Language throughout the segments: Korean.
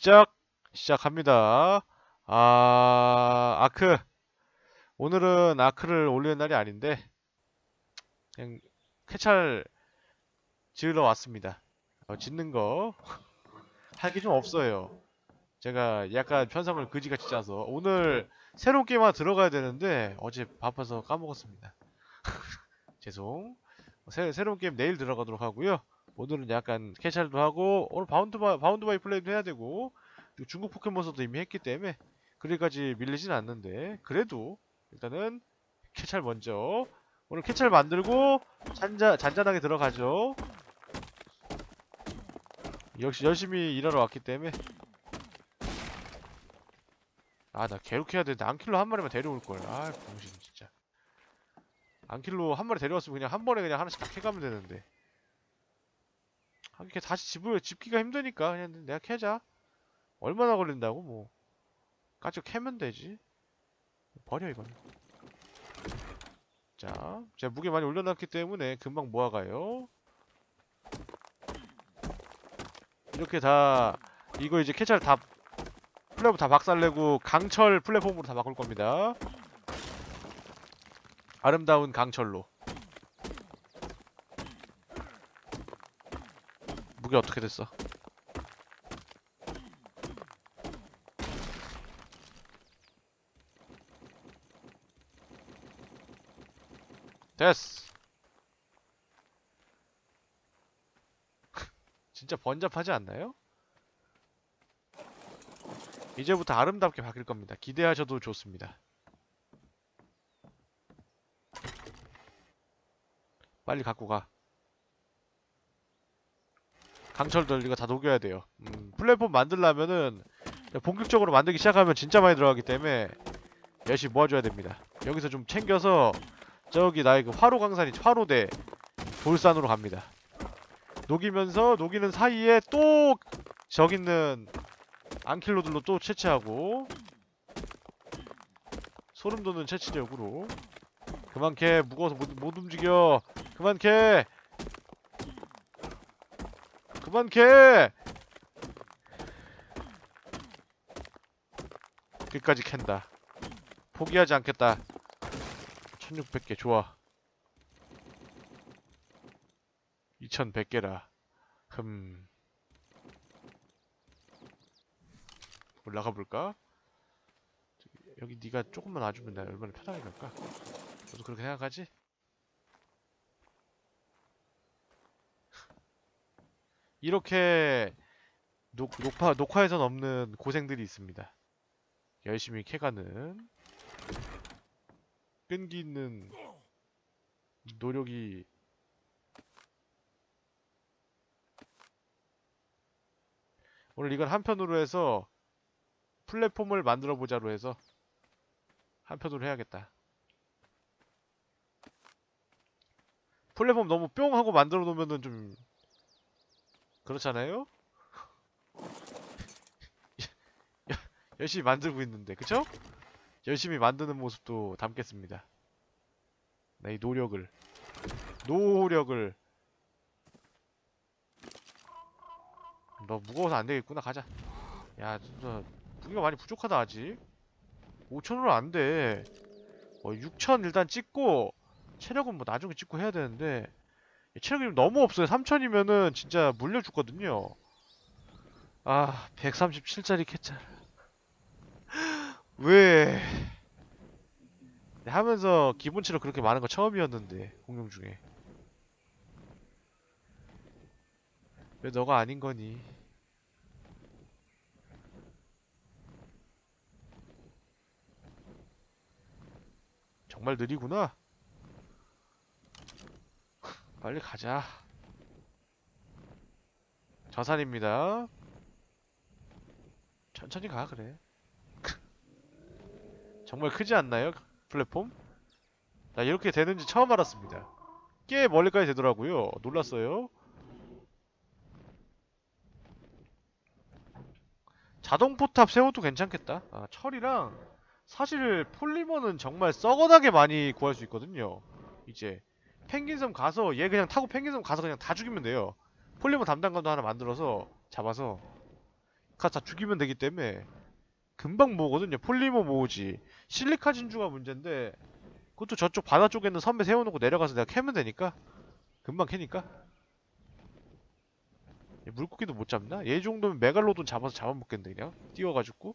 시작! 시작합니다. 아, 아크. 오늘은 아크를 올리는 날이 아닌데, 그냥 캐찰 지으러 왔습니다. 어, 짓는 거, 할 게 좀 없어요. 제가 약간 편성을 그지같이 짜서, 오늘 새로운 게임 하나 들어가야 되는데, 어제 바빠서 까먹었습니다. 죄송. 새, 새로운 게임 내일 들어가도록 하고요. 오늘은 약간 캐찰도 하고 오늘 바운드 바 바운드 바이 플레이도 해야 되고 중국 포켓몬서도 이미 했기 때문에 그리까지 밀리진 않는데 그래도 일단은 캐찰 먼저. 오늘 캐찰 만들고 잔자, 잔잔하게 들어가죠. 역시 열심히 일하러 왔기 때문에. 아나 개룩해야 되는데 안킬로 한 마리만 데려올걸. 아 병신 진짜. 안킬로 한 마리 데려왔으면 그냥 한 번에 그냥 하나씩 다 캐가면 되는데 이렇게 다시 집을 집기가 힘드니까 그냥 내가 캐자. 얼마나 걸린다고 뭐. 까지 캐면 되지. 버려 이건. 자, 제가 무게 많이 올려놨기 때문에 금방 모아가요. 이렇게 다 이거 이제 캐찰 다 플랫폼 다 박살내고 강철 플랫폼으로 다 바꿀 겁니다. 아름다운 강철로. 무게 어떻게 됐어? 됐어. 진짜 번잡하지 않나요? 이제부터 아름답게 바뀔 겁니다. 기대하셔도 좋습니다. 빨리 갖고 가. 강철들 이거 다 녹여야 돼요. 음, 플랫폼 만들려면은 본격적으로 만들기 시작하면 진짜 많이 들어가기 때문에 열심히 모아줘야 됩니다. 여기서 좀 챙겨서 저기 나의 그 화로 강산이 화로대 돌산으로 갑니다. 녹이면서 녹이는 사이에 또 저기 있는 안킬로들로 또 채취하고 소름 돋는 채취력으로 그만 캐 무거워서 못, 못 움직여 그만 캐 그만 캐! 끝까지 캔다. 포기하지 않겠다. 1600개 좋아. 2100개라. 흠. 올라가 볼까? 여기 네가 조금만 놔주면 나 얼마나 편하게 갈까? 너도 그렇게 생각하지? 이렇게 녹, 녹화, 녹화에선 없는 고생들이 있습니다. 열심히 캐가는 끈기 있는 노력이 오늘 이건 한편으로 해서 플랫폼을 만들어 보자로 해서 한편으로 해야겠다. 플랫폼 너무 뿅 하고 만들어 놓으면은 좀 그렇잖아요? 열심히 만들고 있는데 그쵸? 열심히 만드는 모습도 담겠습니다. 네, 이 노력을. 노력을. 너 무거워서 안되겠구나 가자. 야 진짜 무기가 많이 부족하다 아직. 5천으로 안돼. 어, 6천 일단 찍고 체력은 뭐 나중에 찍고 해야 되는데 체력이 너무 없어요. 3000이면은 진짜 물려 죽거든요. 아, 137짜리 캐찰. 왜? 하면서 기본체력 그렇게 많은 거 처음이었는데, 공룡 중에. 왜 너가 아닌 거니? 정말 느리구나. 빨리 가자. 저산입니다. 천천히 가 그래. 정말 크지 않나요? 플랫폼? 나 이렇게 되는지 처음 알았습니다. 꽤 멀리까지 되더라고요. 놀랐어요. 자동 포탑 세워도 괜찮겠다. 아, 철이랑 사실 폴리머는 정말 썩어나게 많이 구할 수 있거든요. 이제 펭귄섬 가서 얘 그냥 타고 펭귄섬 가서 그냥 다 죽이면 돼요. 폴리머 담당관도 하나 만들어서 잡아서 다 죽이면 되기 때문에 금방 모으거든요. 폴리머 모으지. 실리카 진주가 문제인데 그것도 저쪽 바다 쪽에 있는 섬에 세워놓고 내려가서 내가 캐면 되니까 금방 캐니까 얘 물고기도 못 잡나? 얘 정도면 메갈로돈 잡아서 잡아먹겠는데 그냥 뛰어가지고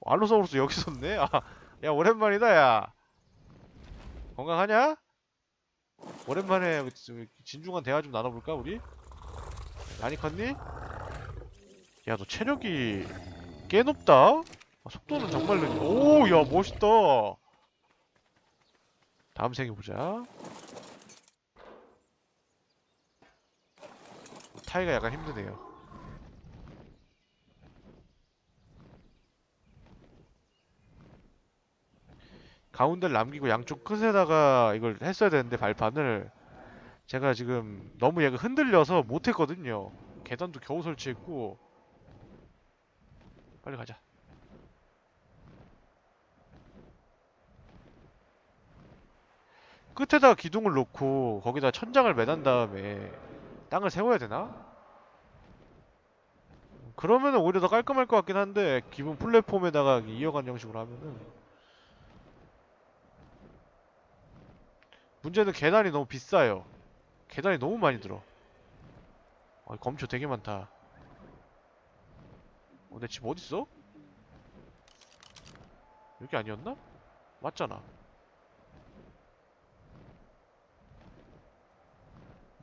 어, 알로사우루스 여기 있었네? 아, 야 오랜만이다 야 건강하냐? 오랜만에 진중한 대화 좀 나눠볼까 우리? 많이 컸니? 야 너 체력이 꽤 높다? 아, 속도는 정말 느리 오야 멋있다 다음 생에 보자 타이가 약간 힘드네요 가운데를 남기고 양쪽 끝에다가 이걸 했어야 되는데 발판을 제가 지금 너무 얘가 흔들려서 못했거든요. 계단도 겨우 설치했고. 빨리 가자. 끝에다가 기둥을 놓고 거기다 천장을 매단 다음에 땅을 세워야 되나? 그러면은 오히려 더 깔끔할 것 같긴 한데 기본 플랫폼에다가 이어간 형식으로 하면은 문제는 계단이 너무 비싸요 계단이 너무 많이 들어 아, 검초 되게 많다 어, 내 집 어딨어? 여기 아니었나? 맞잖아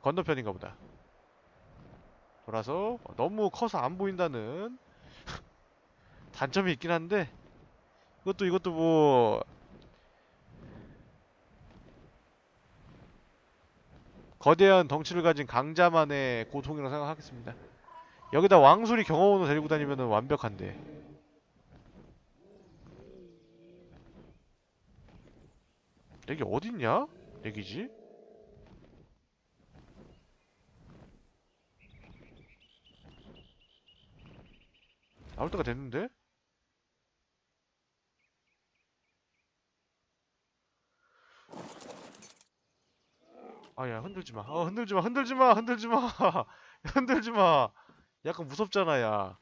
건너편인가 보다. 돌아서 어, 너무 커서 안 보인다는 단점이 있긴 한데 이것도 이것도 뭐 거대한 덩치를 가진 강자만의 고통이라고 생각하겠습니다. 여기다 왕술이 경호원을 데리고 다니면 완벽한데 여기 어딨냐? 여기지? 나올 때가 됐는데? 아야 흔들지 마. 어 흔들지 마. 흔들지 마. 흔들지 마. 흔들지 마. 약간 무섭잖아, 야.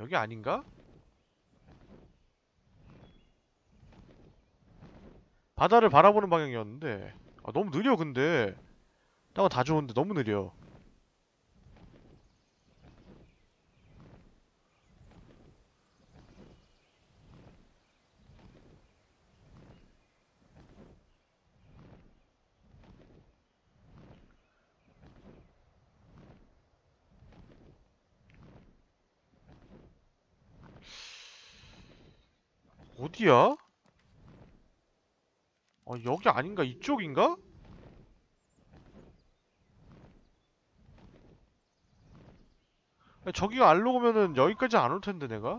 여기 아닌가? 바다를 바라보는 방향이었는데. 아, 너무 느려, 근데. 땅은 다 좋은데 너무 느려. 어디야? 아, 여기 아닌가? 이쪽인가? 저기가 알로 오면은 여기까지 안 올 텐데 내가?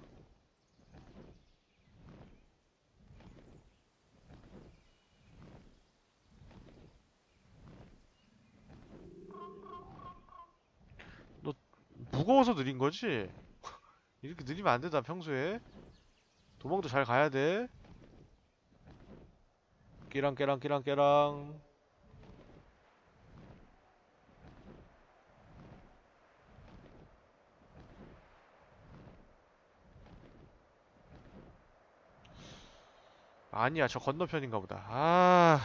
너 무거워서 느린 거지? 이렇게 느리면 안 된다 평소에 도망도 잘 가야 돼. 끼랑 깨랑 끼랑 깨랑. 아니야 저 건너편인가 보다. 아...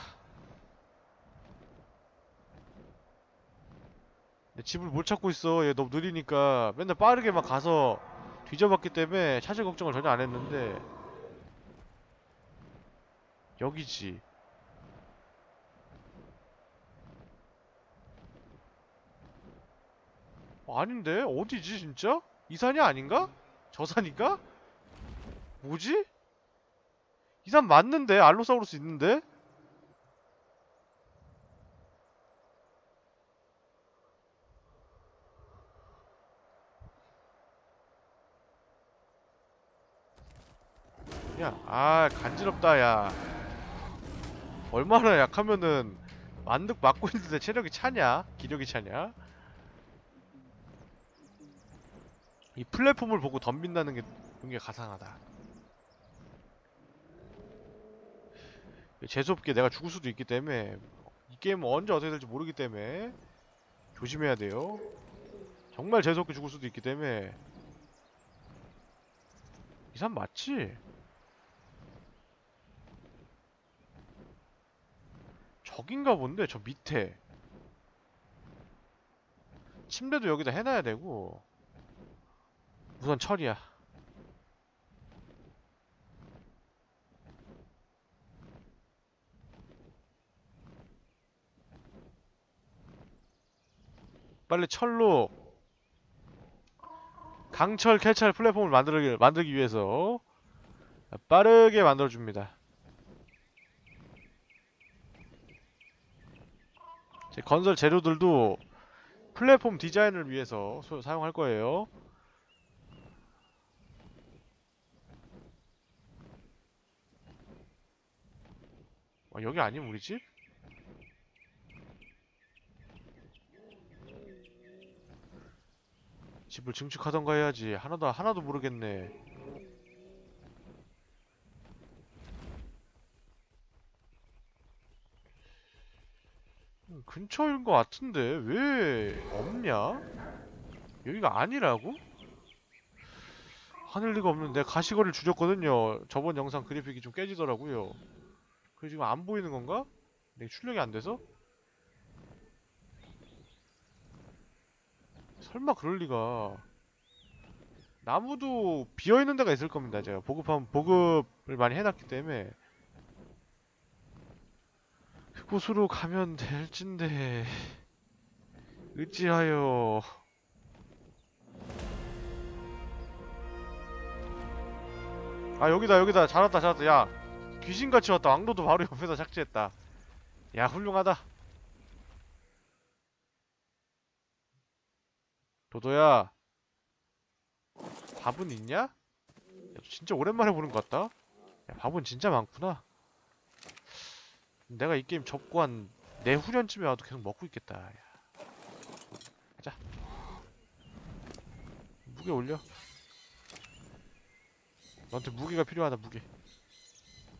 내 집을 못 찾고 있어. 얘 너무 느리니까. 맨날 빠르게 막 가서 뒤져봤기 때문에 찾을 걱정을 전혀 안 했는데 여기지 어, 아닌데? 어디지 진짜? 이 산이 아닌가? 저 산인가? 뭐지? 이 산 맞는데? 알로사우루스 있는데? 야, 아 간지럽다 야 얼마나 약하면은 만득 맞고 있는데 체력이 차냐? 기력이 차냐? 이 플랫폼을 보고 덤빈다는 게 굉장히 가상하다 재수없게 내가 죽을 수도 있기 때문에 이 게임은 언제 어떻게 될지 모르기 때문에 조심해야 돼요. 정말 재수없게 죽을 수도 있기 때문에 이 사람 맞지? 저긴가 본데 저 밑에. 침대도 여기다 해놔야 되고. 우선 철이야. 빨리 철로 강철 캐찰 플랫폼을 만들기, 만들기 위해서 빠르게 만들어줍니다 건설 재료들도 플랫폼 디자인을 위해서 소- 사용할 거예요. 아, 여기 아니면 우리 집? 집을 증축하던가 해야지. 하나도 하나도 모르겠네. 근처인 것 같은데 왜 없냐? 여기가 아니라고? 하늘 리가 없는데 가시거리를 줄였거든요. 저번 영상 그래픽이 좀 깨지더라고요. 그게 지금 안 보이는 건가? 내 출력이 안 돼서? 설마 그럴 리가. 나무도 비어있는 데가 있을 겁니다. 제가 보급하면 보급을 많이 해놨기 때문에 그 곳으로 가면 될진데 어찌하여? 아 여기다 여기다. 잘 왔다 잘 왔다. 야 귀신같이 왔다. 왕도도 바로 옆에다 착지했다. 야 훌륭하다. 도도야 밥은 있냐? 야, 너 진짜 오랜만에 보는 것 같다. 야 밥은 진짜 많구나 내가 이 게임 접고 한 내후년쯤에 와도 계속 먹고 있겠다. 야. 가자. 무게 올려. 너한테 무게가 필요하다 무게.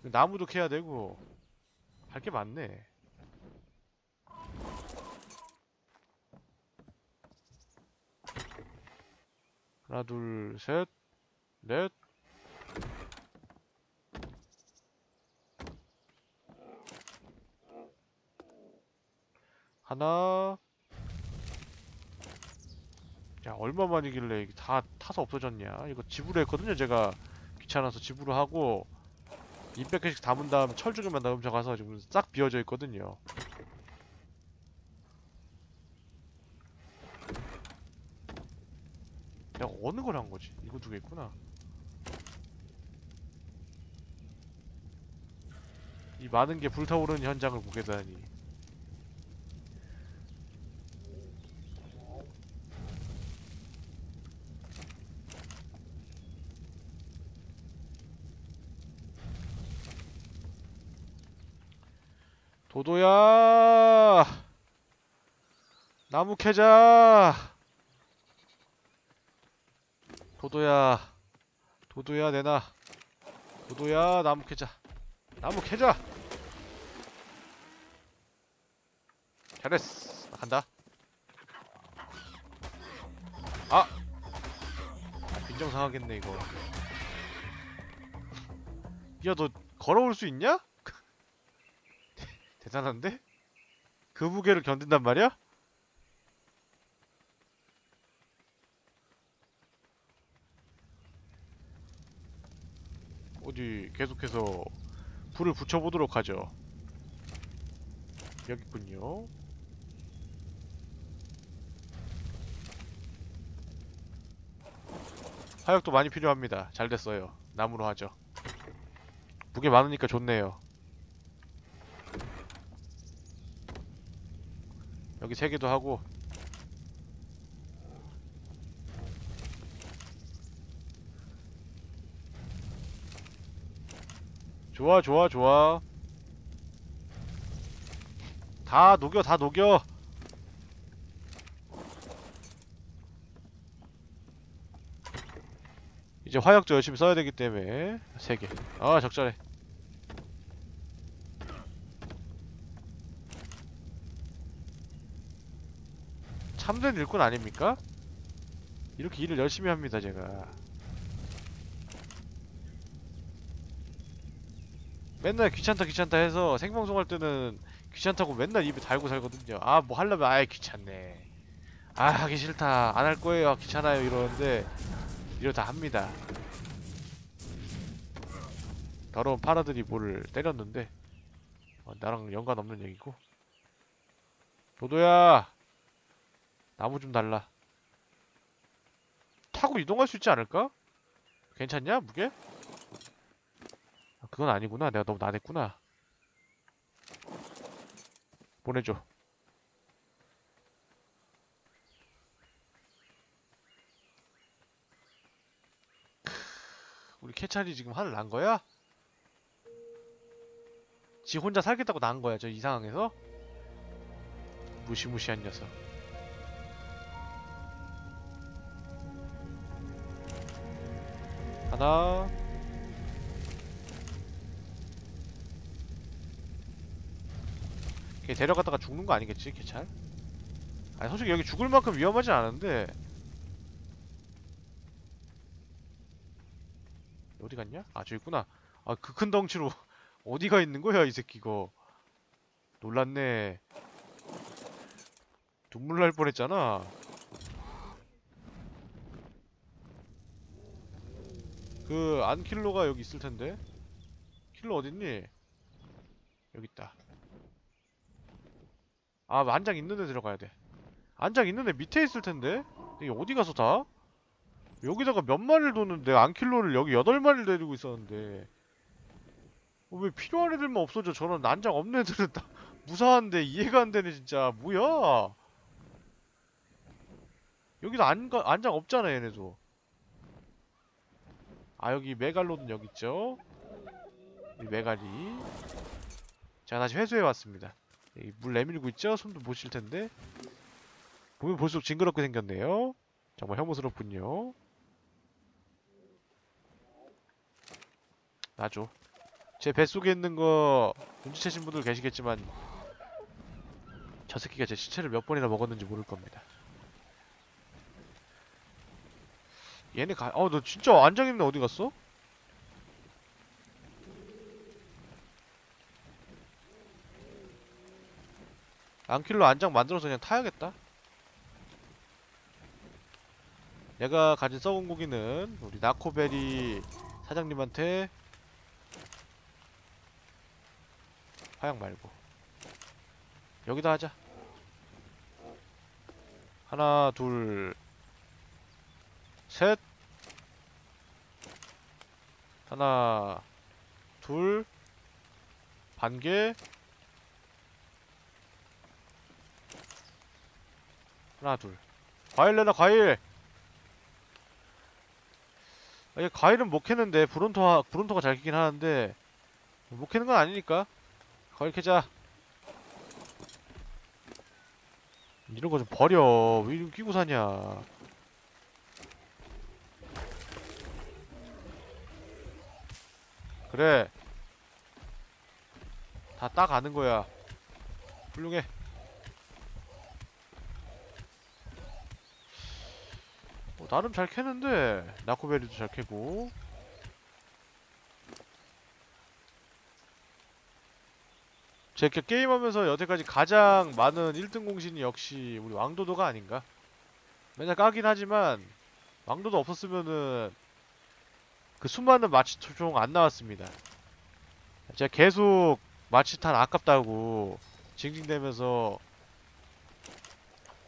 나무도 캐야 되고 할 게 많네. 하나 둘 셋 넷. 하나. 야 얼마만이길래 다 타서 없어졌냐. 이거 집으로 했거든요 제가. 귀찮아서 집으로 하고. 200개씩 담은 다음 철 죽으면 다음 저 가서 지금 싹 비어져 있거든요. 야 어느 걸 한 거지? 이거 두 개 있구나. 이 많은 게 불타오르는 현장을 보게 되다니 도도야! 나무 캐자! 도도야! 도도야 내놔. 도도야 나무 캐자. 나무 캐자! 잘했어. 나 간다. 아! 아! 빈정상하겠네 이거. 야 너 걸어올 수 있냐? 대단한데? 그 무게를 견딘단 말이야? 어디 계속해서 불을 붙여보도록 하죠. 여기 있군요. 화약도 많이 필요합니다. 잘 됐어요. 나무로 하죠. 무게 많으니까 좋네요. 여기 세 개도 하고. 좋아 좋아 좋아. 다 녹여 다 녹여. 이제 화약도 열심히 써야 되기 때문에 세개아 적절해 참된 일꾼 아닙니까? 이렇게 일을 열심히 합니다 제가. 맨날 귀찮다 귀찮다 해서 생방송 할 때는 귀찮다고 맨날 입에 달고 살거든요. 아 뭐 하려면 아예 귀찮네. 아 하기 싫다. 안 할 거예요. 귀찮아요. 이러는데 이러다 합니다. 더러운 파라들이 뭐를 때렸는데? 어, 나랑 연관 없는 얘기고. 도도야 나무 좀 달라 타고 이동할 수 있지 않을까? 괜찮냐 무게? 아, 그건 아니구나 내가 너무 나댔구나 보내줘 우리 캐찰이 지금 화를 난 거야? 지 혼자 살겠다고 난 거야 저 이 상황에서? 무시무시한 녀석 하나 걔 데려갔다가 죽는 거 아니겠지 개찰? 아니 솔직히 여기 죽을 만큼 위험하진 않은데. 어디 갔냐? 아 저기 있구나. 아 그 큰 덩치로 어디가 있는 거야 이 새끼 이거? 놀랐네. 눈물 날 뻔했잖아 그 안킬로가 여기 있을 텐데. 킬로 어딨니? 여기 있다. 아 안장 있는 데 들어가야 돼. 안장 있는 데 밑에 있을 텐데? 이게 어디 가서 다? 여기다가 몇 마리를 뒀는데 안킬로를 여기 여덟 마리를 데리고 있었는데. 어, 왜 필요한 애들만 없어져? 저런 안장 없는 애들은 다 무사한데 이해가 안 되네 진짜. 뭐야? 여기도 안, 가- 안장 없잖아 얘네도 아 여기 메갈로돈 여기 있죠? 이 메갈이. 제가 다시 회수해 왔습니다. 여기 물 내밀고 있죠? 손도 못 쉴 텐데. 보면 볼수록 징그럽게 생겼네요. 정말 혐오스럽군요. 나죠. 제 뱃속에 있는 거 눈치채신 분들 계시겠지만 저 새끼가 제 시체를 몇 번이나 먹었는지 모를 겁니다 얘네 가.. 어, 너 진짜 안장있네 어디 갔어? 안킬로 안장 만들어서 그냥 타야겠다. 내가 가진 썩은 고기는 우리 나코베리 사장님한테 화약 말고. 여기다 하자. 하나 둘셋 하나 둘 반개. 하나 둘. 과일 내놔 과일. 아, 이게 과일은 못 캐는데 브론토가 브론토가 잘 캐긴 하는데 못 캐는 건 아니니까. 과일 캐자. 이런 거 좀 버려. 왜 이거 끼고 사냐 그래. 다 따가는 거야. 훌륭해. 어, 나름 잘 캐는데 나코베리도 잘 캐고. 제가 게임하면서 여태까지 가장 많은 1등 공신이 역시 우리 왕도도가 아닌가? 맨날 까긴 하지만 왕도도 없었으면은 그 수많은 마취 총 안 나왔습니다. 제가 계속 마취탄 아깝다고 징징대면서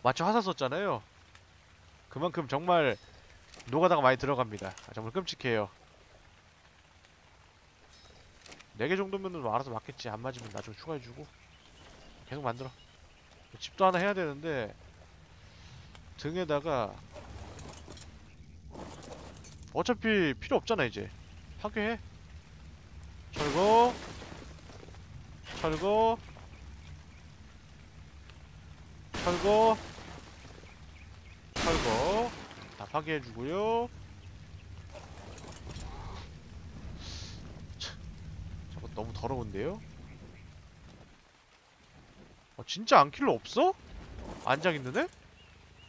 마취 화살 썼잖아요. 그만큼 정말 노가다가 많이 들어갑니다. 아, 정말 끔찍해요. 4개 정도면은 뭐 알아서 맞겠지. 안 맞으면 나중에 추가해주고. 계속 만들어. 집도 하나 해야 되는데 등에다가 어차피 필요 없잖아 이제 파괴해 철거 철거 철거 철거 다 파괴해주고요 저거 너무 더러운데요? 어, 진짜 안킬로 없어? 안장 있는 애?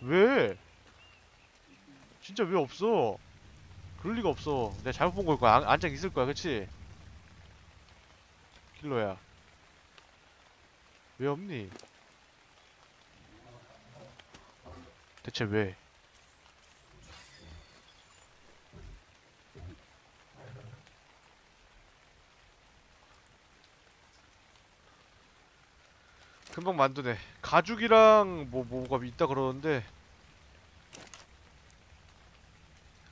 왜? 진짜 왜 없어? 그럴 리가 없어. 내가 잘못 본 걸 거야. 안, 안장 있을 거야, 그치? 킬로야. 왜 없니? 대체 왜? 금방 만드네. 가죽이랑 뭐 뭐가 있다 그러는데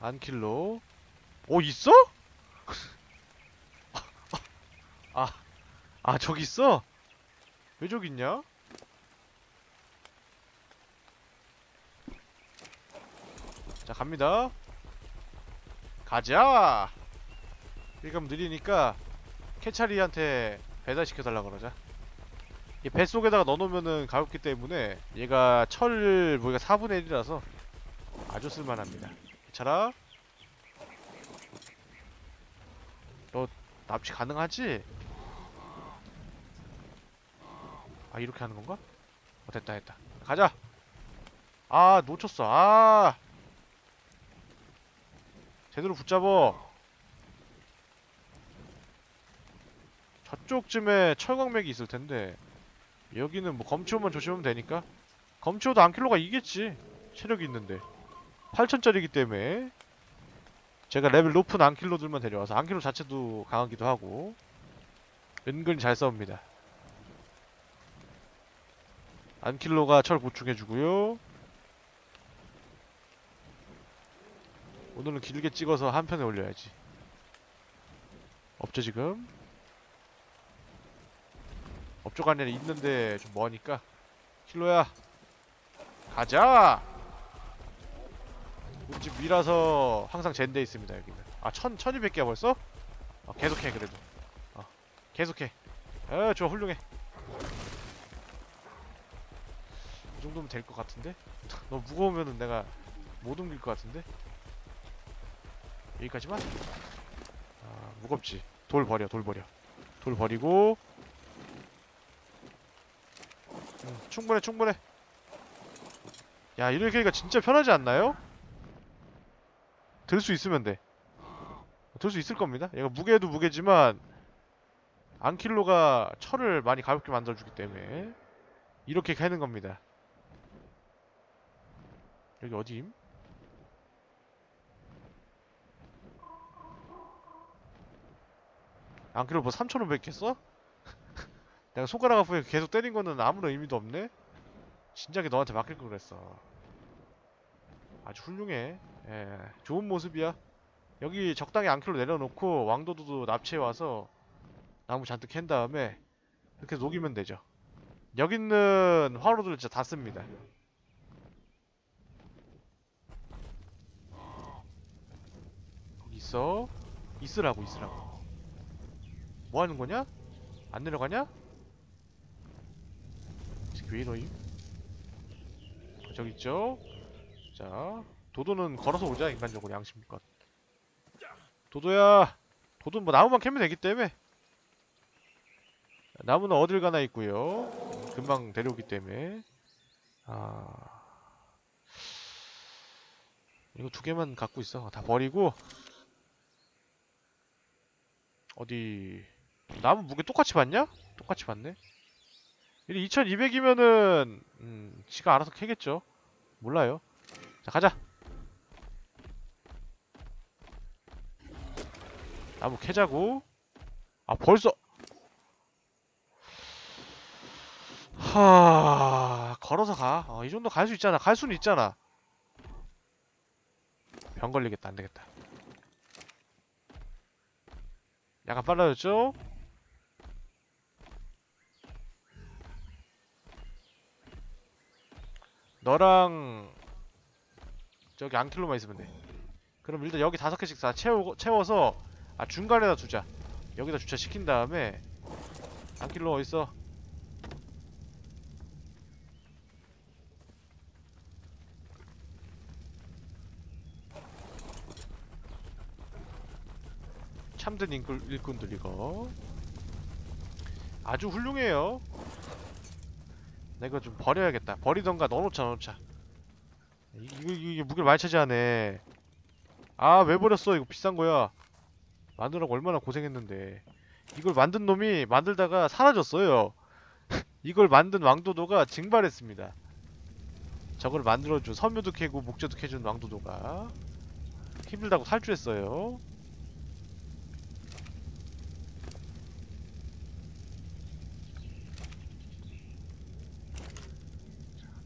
안킬로. 오 있어? 아, 아 저기 있어? 왜 저기 있냐? 자 갑니다. 가자. 이금 느리니까 캐차리한테 배달시켜달라 그러자. 이 뱃속에다가 넣어놓으면은 가볍기 때문에 얘가 철 무게가 4분의 1이라서 아주 쓸만합니다. 괜찮아? 너 납치 가능하지? 아 이렇게 하는 건가? 어 됐다 됐다. 가자. 아 놓쳤어. 아. 제대로 붙잡어. 저쪽쯤에 철광맥이 있을 텐데. 여기는 뭐 검치오만 조심하면 되니까. 검치오도 안킬로가 이겠지. 체력이 있는데 8천짜리기 때문에 제가 레벨 높은 안킬로들만 데려와서 안킬로 자체도 강하기도 하고 은근히 잘 싸웁니다. 안킬로가 철 보충해주고요. 오늘은 길게 찍어서 한 편에 올려야지. 없죠 지금? 업적 안에 있는데 좀 뭐하니까. 킬로야! 가자 우리 집 미라서 항상 젠데 있습니다 여기는 아 천, 1200개야 벌써? 어, 계속해 그래도 어, 계속해 어 좋아 훌륭해 이 정도면 될 것 같은데? 너무 무거우면은 내가 못 옮길 것 같은데? 여기까지만? 아 무겁지 돌 버려 돌 버려 돌 버리고 음, 충분해 충분해 야 이렇게 하니까 진짜 편하지 않나요? 들 수 있으면 돼. 들 수 있을 겁니다. 얘가 무게도 무게지만 안킬로가 철을 많이 가볍게 만들어주기 때문에 이렇게 가는 겁니다. 여기 어디임? 안킬로 뭐 3,500 했어? 내가 손가락 아프게 계속 때린 거는 아무런 의미도 없네? 진작에 너한테 맡길 걸 그랬어. 아주 훌륭해. 예, 좋은 모습이야. 여기 적당히 안킬로 내려놓고 왕도도도 납치해와서 나무 잔뜩 캔 다음에 이렇게 녹이면 되죠. 여기 있는 화로들 진짜 다 씁니다. 거기 있어. 있으라고 있으라고. 뭐 하는 거냐? 안 내려가냐? 왜 이러임? 어, 저기 있죠? 자, 도도는 걸어서 오자 인간적으로 양심껏. 도도야, 도도 뭐 나무만 캐면 되기 때문에 나무는 어딜 가나 있고요. 금방 데려오기 때문에 아 이거 두 개만 갖고 있어. 다 버리고 어디 나무 무게 똑같이 받냐? 똑같이 받네. 2200이면은 음, 지가 알아서 캐겠죠. 몰라요. 자 가자 나무 캐자고 아 벌써 하 걸어서 가. 어, 이 정도 갈 수 있잖아. 갈 수는 있잖아. 병 걸리겠다. 안 되겠다. 약간 빨라졌죠? 너랑 저기 안킬로만 있으면 돼. 그럼 일단 여기 다섯 개씩 다 채우, 채워서 아 중간에다 두자. 여기다 주차 시킨 다음에 안킬로 어딨어? 참된 일꾼, 일꾼들 이거 아주 훌륭해요. 내가 좀 버려야겠다. 버리던가 넣어놓자 넣어놓자. 이- 이거 이게 무게를 많이 차지하네. 아 왜 버렸어? 이거 비싼 거야. 만들라고 얼마나 고생했는데. 이걸 만든 놈이 만들다가 사라졌어요. 이걸 만든 왕도도가 증발했습니다. 저걸 만들어준 섬유도 캐고 목재도 캐준 왕도도가 힘들다고 탈주했어요.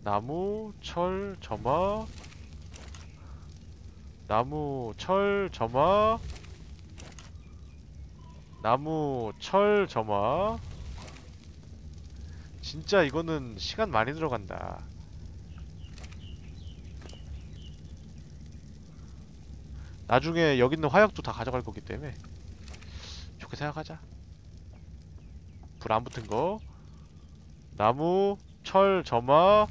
나무, 철, 점화 나무, 철, 점화 나무, 철, 점화. 진짜 이거는 시간 많이 들어간다. 나중에 여기 있는 화약도 다 가져갈 거기 때문에 좋게 생각하자. 불 안 붙은 거. 나무, 철, 점화.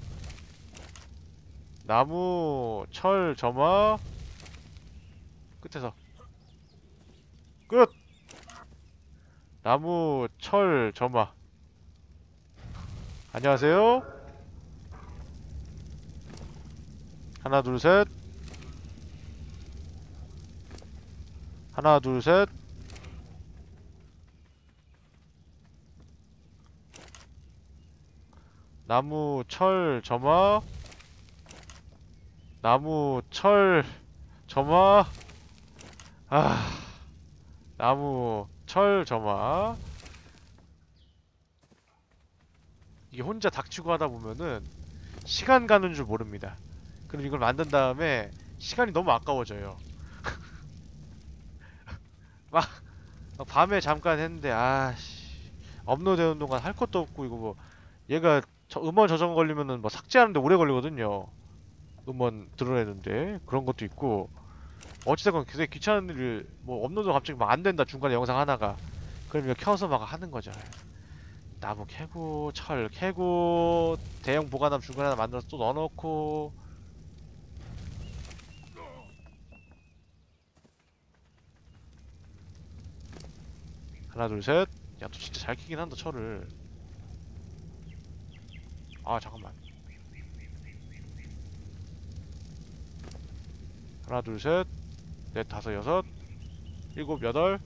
나무, 철, 점화. 끝에서. 끝! 나무, 철, 점화. 안녕하세요. 하나 둘 셋. 하나 둘 셋. 나무, 철, 점화. 나무, 철, 점화. 아 나무, 철, 점화. 이게 혼자 닥치고 하다 보면은 시간 가는 줄 모릅니다. 그럼 이걸 만든 다음에 시간이 너무 아까워져요. 막, 막 밤에 잠깐 했는데 아씨. 업로드되는 동안 할 것도 없고 이거 뭐 얘가 저 음원 저장 걸리면은 뭐 삭제하는데 오래 걸리거든요. 음원 드러내는데 그런 것도 있고 어찌됐건 되게 귀찮은 일을 뭐 업로드 갑자기 막 안 된다 중간에 영상 하나가. 그럼 이거 켜서 막 하는 거죠. 나무 캐고 철 캐고 대형 보관함 중간에 하나 만들어서 또 넣어놓고. 하나 둘셋. 야너 진짜 잘 캐긴 한다 철을. 아 잠깐만. 하나 둘셋 넷 다섯 여섯 일곱 여덟.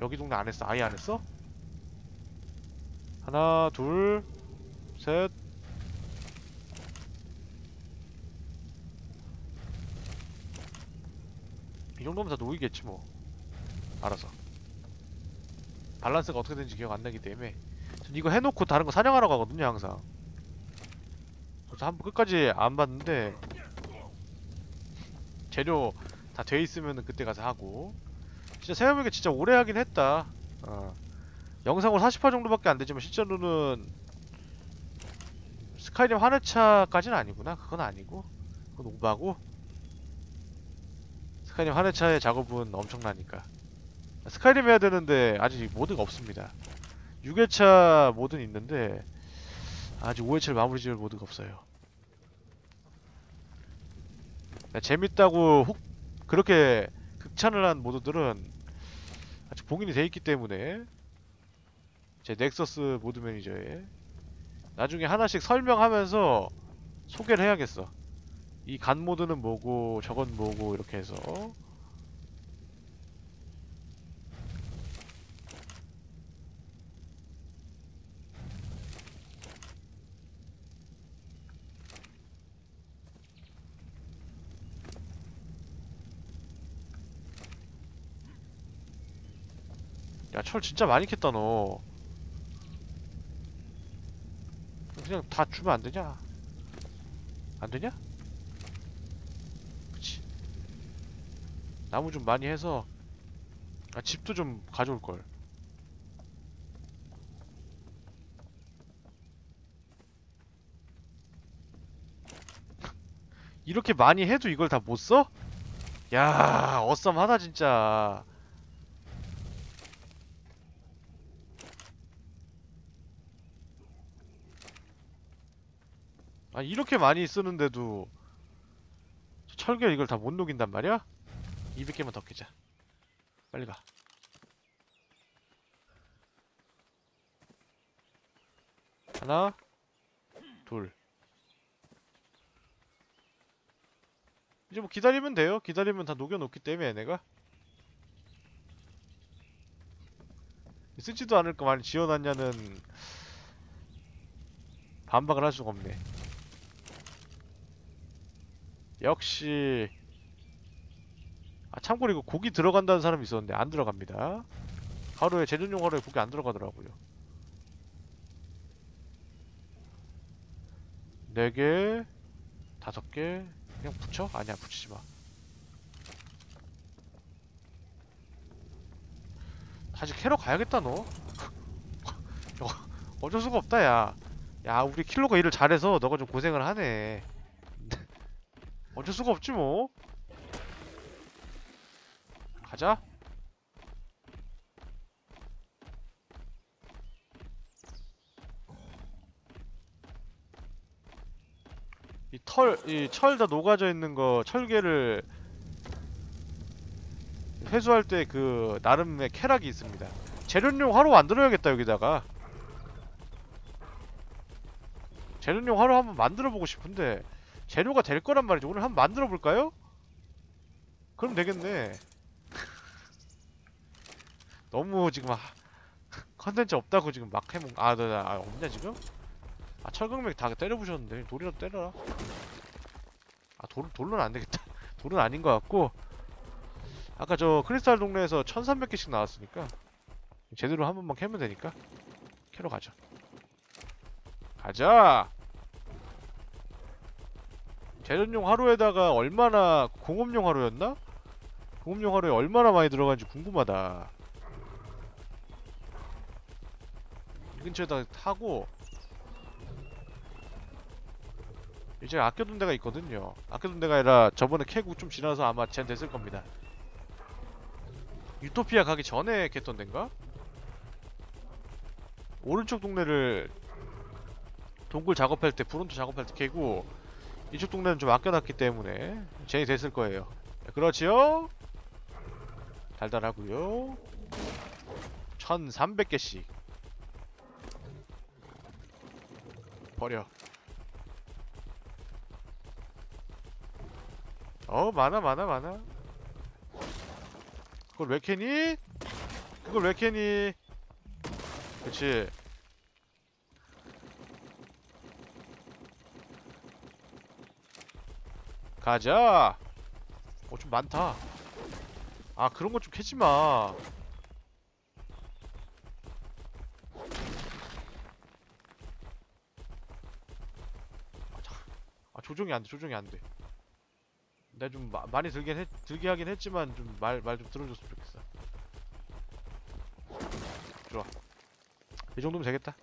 여기 동네 안 했어? 아예 안 했어? 하나 둘 셋. 이 정도면 다 놓이겠지 뭐. 알아서. 밸런스가 어떻게 되는지 기억 안 나기 때문에. 전 이거 해놓고 다른 거 사냥하러 가거든요 항상 그래서 한 번 끝까지 안 봤는데 재료 다 돼 있으면은 그때 가서 하고. 진짜 생각해보니까 진짜 오래 하긴 했다. 어. 영상으로 40화 정도밖에 안 되지만 실제로는 스카이림 한 회차까지는 아니구나. 그건 아니고. 그건 오바고. 스카이림 한 회차의 작업은 엄청나니까. 스카이림 해야 되는데 아직 모드가 없습니다. 6회차 모드는 있는데 아직 5회차를 마무리 지을 모드가 없어요 그러니까 재밌다고 혹 그렇게 극찬을 한 모드들은 아직 봉인이 돼 있기 때문에 제 Nexus Mod Manager에 나중에 하나씩 설명하면서 소개를 해야겠어. 이 간 모드는 뭐고 저건 뭐고 이렇게 해서 야 철 진짜 많이 캤다 너 그냥 다 주면 안 되냐? 안 되냐? 그치 나무 좀 많이 해서 아 집도 좀 가져올 걸 이렇게 많이 해도 이걸 다 못 써? 야 어썸하다 진짜 아 이렇게 많이 쓰는데도 저 철개 이걸 다 못 녹인단 말이야? 200개만 더 깨자 빨리 가 하나, 둘. 이제 뭐 기다리면 돼요. 기다리면 다 녹여놓기 때문에 얘네가. 쓰지도 않을 거 많이 지어놨냐는 반박을 할 수가 없네. 역시 아 참고로 이거 고기 들어간다는 사람이 있었는데 안 들어갑니다. 하루에 재전용 하루에 고기 안 들어가더라고요. 4개, 5개, 그냥 붙여? 아니야, 붙이지 마. 다시 캐러 가야겠다, 너. 어, 어쩔 수가 없다, 야. 야, 우리 킬로가 일을 잘해서 너가 좀 고생을 하네. 어쩔 수가 없지, 뭐. 가자. 이 털, 이 철 다 녹아져 있는 거, 철개를 회수할 때 그 나름의 쾌락이 있습니다. 재련용 화로 만들어야겠다 여기다가. 재련용 화로 한번 만들어 보고 싶은데 재료가 될 거란 말이죠. 오늘 한번 만들어 볼까요? 그럼 되겠네. 너무 지금 아, 컨텐츠 없다고 지금 막 해먹 아, 나, 나, 아 없냐 지금? 아 철강맥 다 때려부셨는데 돌이라도 때려라 아 돌, 돌로는 안되겠다 돌은 아닌 것 같고 아까 저 크리스탈 동네에서 1300개씩 나왔으니까 제대로 한 번만 캐면 되니까 캐러 가자 가자 재련용 하루에다가 얼마나 공업용 하루였나? 공업용 하루에 얼마나 많이 들어간지 궁금하다 이 근처에다 타고 이제 아껴둔 데가 있거든요. 아껴둔 데가 아니라 저번에 캐고 좀 지나서 아마 젠 됐을 겁니다. 유토피아 가기 전에 캤던 데인가? 오른쪽 동네를 동굴 작업할 때 브론토 작업할 때 캐고 이쪽 동네는 좀 아껴놨기 때문에 젠이 됐을 거예요. 그렇지요? 달달하고요. 1300개씩 버려. 어 많아 많아 많아 그걸 왜 캐니? 그걸 왜 캐니? 그치 가자 어 좀 많다 아 그런 거 좀 캐지마 아, 자, 아 조종이 안돼 조종이 안돼 내가 좀 마- 많이 들긴 했, 들게 하긴 했지만 좀 말 말 좀 들어줬으면 좋겠어. 좋아. 이 정도면 되겠다.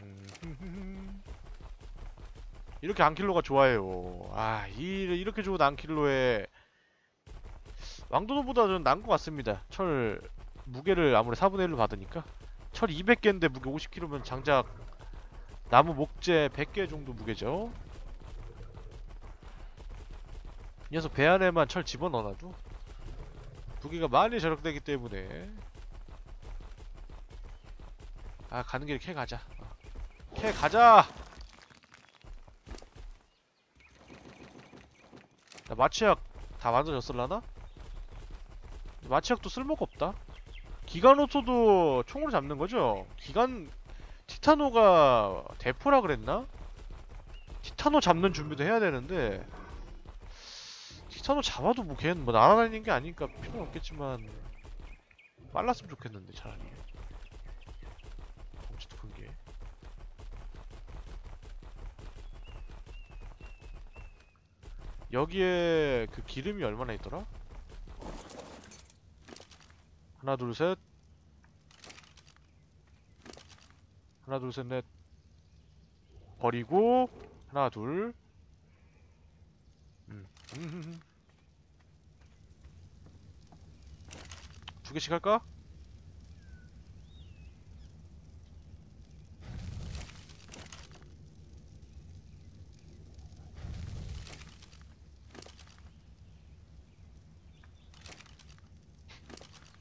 음, 이렇게 안킬로가 좋아요. 아, 이, 이렇게 좋은 안킬로에 왕도도보다 좀 나은 것 같습니다. 철 무게를 아무리 4분의 1로 받으니까 철 200개인데 무게 50kg면 장작 나무 목재 100개 정도 무게죠. 이 녀석 배 안에만 철 집어넣어놔도 무게가 많이 절약되기 때문에 아 가는 길에 캐 가자 어. 캐 가자 마취약 다 만들어졌을라나? 마취약도 쓸모가 없다 기간호소도 총으로 잡는 거죠? 기간 티타노가 대포라 그랬나? 티타노 잡는 준비도 해야 되는데 티타노 잡아도 뭐 걔는 뭐 날아다니는 게 아니니까 필요는 없겠지만 빨랐으면 좋겠는데 차라리 덩치도 큰게 여기에 그 기름이 얼마나 있더라? 하나 둘 셋 하나 둘 셋 넷 버리고 하나 둘 음. 음. 두 개씩 할까?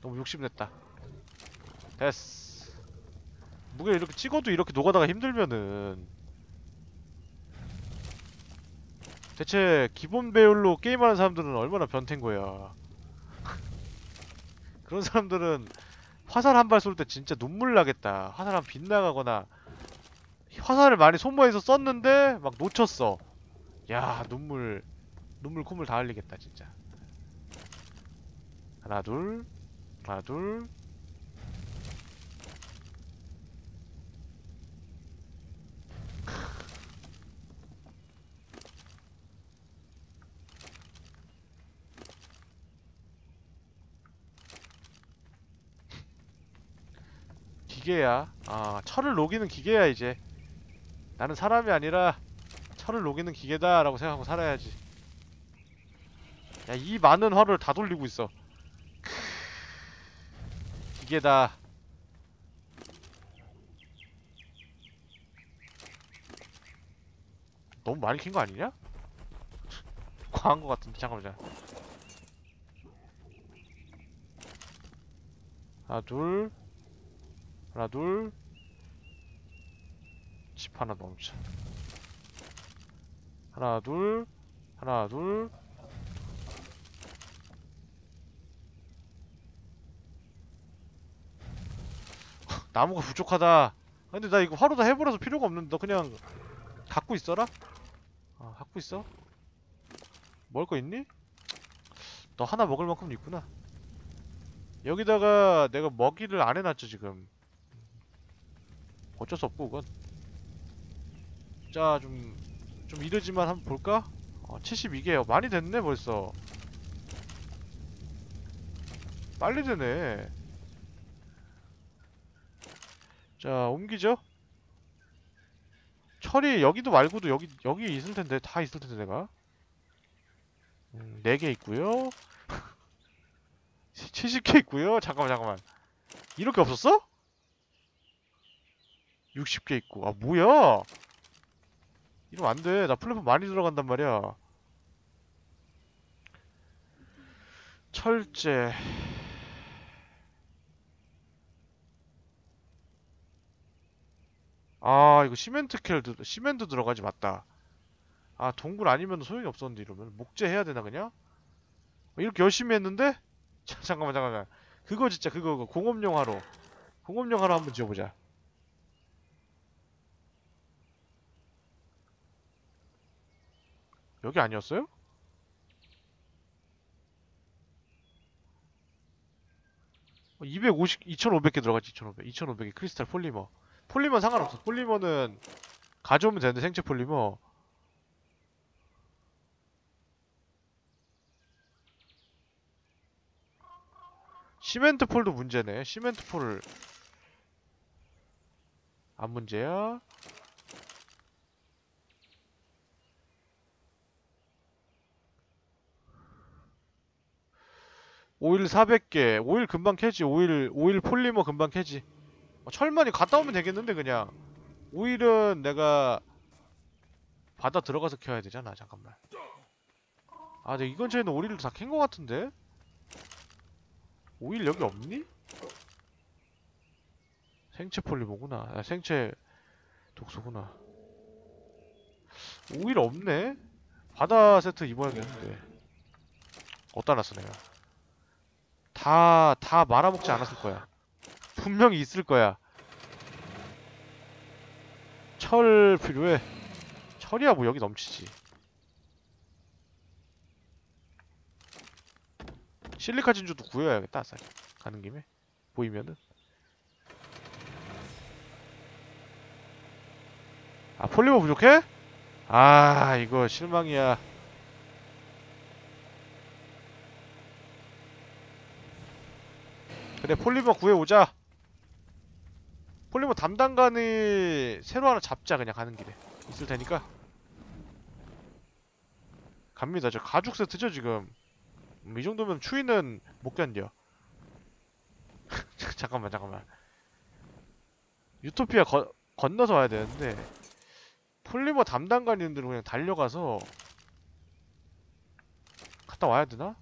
너무 욕심냈다. 됐어. 무게 이렇게 찍어도 이렇게 노가다가 힘들면은. 대체 기본 배율로 게임하는 사람들은 얼마나 변태인 거야. 그런 사람들은 화살 한 발 쏠 때 진짜 눈물 나겠다. 화살 한 빗나가거나. 화살을 많이 소모해서 썼는데 막 놓쳤어. 야 눈물. 눈물 콧물 다 흘리겠다 진짜. 하나 둘 하나 둘. 기계야. 아 철을 녹이는 기계야 이제. 나는 사람이 아니라 철을 녹이는 기계다 라고 생각하고 살아야지. 야 이 많은 화를 다 돌리고 있어. 크... 기계다. 너무 많이 킨 거 아니냐? 과한 거 같은데 잠깐만 잠깐 하나 둘. 하나 둘. 집 하나 넘자. 하나 둘. 하나 둘 나무가 부족하다 근데 나 이거 화로 다 해버려서 필요가 없는데 너 그냥 갖고 있어라? 아 갖고 있어? 먹을 거 있니? 너 하나 먹을 만큼 있구나 여기다가 내가 먹이를 안 해놨죠 지금 어쩔 수 없고 그건 자 좀좀 이르지만 한번 볼까? 어, 72개요 많이 됐네 벌써 빨리 되네 자 옮기죠? 철이 여기도 말고도 여기 여기 있을 텐데 다 있을 텐데 내가. 음, 4개 있고요. 70개 있고요. 잠깐만 잠깐만. 이렇게 없었어? 60개 있고. 아 뭐야? 이러면 안돼. 나 플랫폼 많이 들어간단 말이야. 철제 아 이거 시멘트 켈 들- 시멘트 들어가지 맞다. 아 동굴 아니면 소용이 없었는데 이러면. 목재 해야 되나 그냥? 어, 이렇게 열심히 했는데? 자, 잠깐만 잠깐만. 그거 진짜 그거 그거. 공업용 하로. 공업용 하로 한번 지어보자. 여기 아니었어요? 어, 250, 2500개 들어갔지 2500 2500개 크리스탈 폴리머 폴리머 상관없어. 폴리머는 가져오면 되는데 생체 폴리머 시멘트 풀도 문제네. 시멘트 풀은 안 문제야? 오일 400개. 오일 금방 캐지. 오일 오일 폴리머 금방 캐지. 어, 철만이 갔다 오면 되겠는데 그냥. 오일은 내가 바다 들어가서 켜야 되잖아 잠깐만. 아 근데 이 근처에는 오일을 다 캔 거 같은데? 오일 여기 없니? 생체 폴리머구나. 아, 생체 독소구나. 오일 없네? 바다 세트 입어야겠는데. 어디다 놨어 내가. 다, 다 말아먹지 않았을 거야. 분명히 있을 거야. 철 필요해. 철이야 뭐 여기 넘치지. 실리카 진주도 구해야겠다. 쌀. 가는 김에 보이면은. 아 폴리머 부족해? 아 이거 실망이야. 그래 폴리머 구해오자 폴리머 담당관이 새로 하나 잡자 그냥 가는 길에. 있을 테니까. 갑니다. 저 가죽 세트죠 지금? 음, 이 정도면 추위는 못 견뎌. 잠깐만 잠깐만. 유토피아 거, 건너서 와야 되는데 폴리머 담당관 있는 데로 그냥 달려가서 갔다 와야 되나?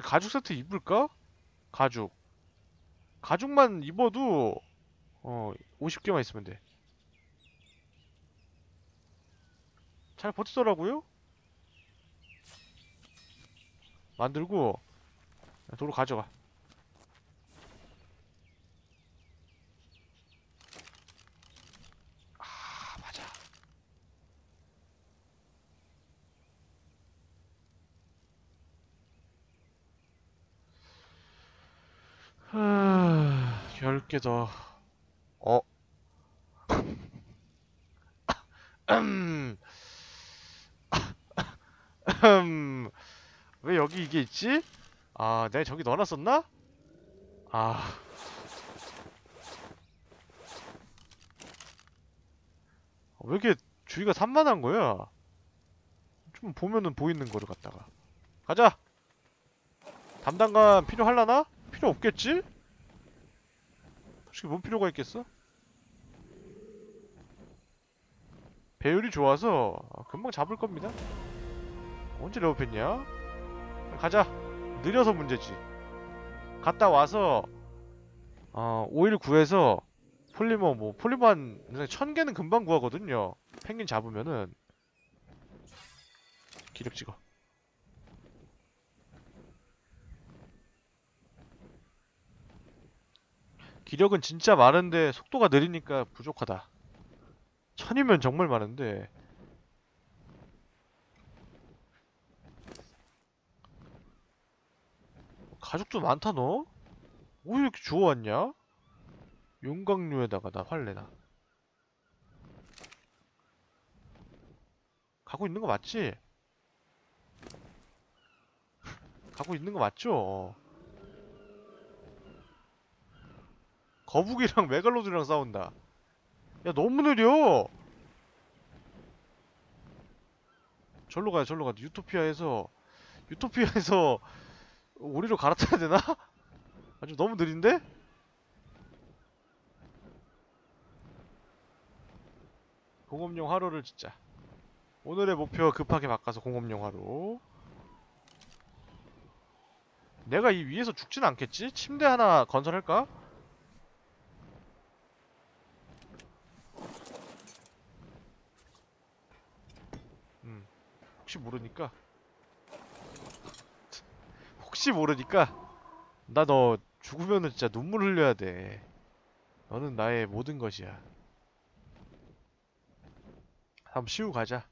가죽 세트 입을까? 가죽. 가죽만 입어도 어 50개만 있으면 돼. 잘 버티더라고요? 만들고 도로 가져가. 하... 10개 더. 어. 음. 음. 왜 여기 이게 있지? 아, 내가 저기 넣어놨었나? 아. 왜 이렇게 주위가 산만한 거야? 좀 보면은 보이는 거를 갖다가. 가자! 담당관 필요할라나? 필요 없겠지? 솔직히 뭔 필요가 있겠어? 배율이 좋아서 금방 잡을 겁니다. 언제 레오했냐 가자. 느려서 문제지. 갔다 와서 어, 오일 구해서 폴리머 뭐 폴리머 한 천개는 금방 구하거든요. 펭귄 잡으면은 기력 찍어. 기력은 진짜 많은데 속도가 느리니까 부족하다. 천이면 정말 많은데 가죽도 많다 너? 왜 이렇게 주워왔냐? 용광류에다가 나 활내나 가고 있는 거 맞지? 가고 있는 거 맞죠? 거북이랑 메갈로드랑 싸운다 야 너무 느려 절로 가야 절로 가 유토피아에서 유토피아에서 우리로 갈아타야 되나? 아주 너무 느린데? 공업용 화로를 짓자 오늘의 목표 급하게 바꿔서 공업용 화로 내가 이 위에서 죽진 않겠지? 침대 하나 건설할까? 혹시 모르니까. 혹시 모르니까 나 너 죽으면은 진짜 눈물 흘려야 돼. 너는 나의 모든 것이야. 한번 쉬우 가자.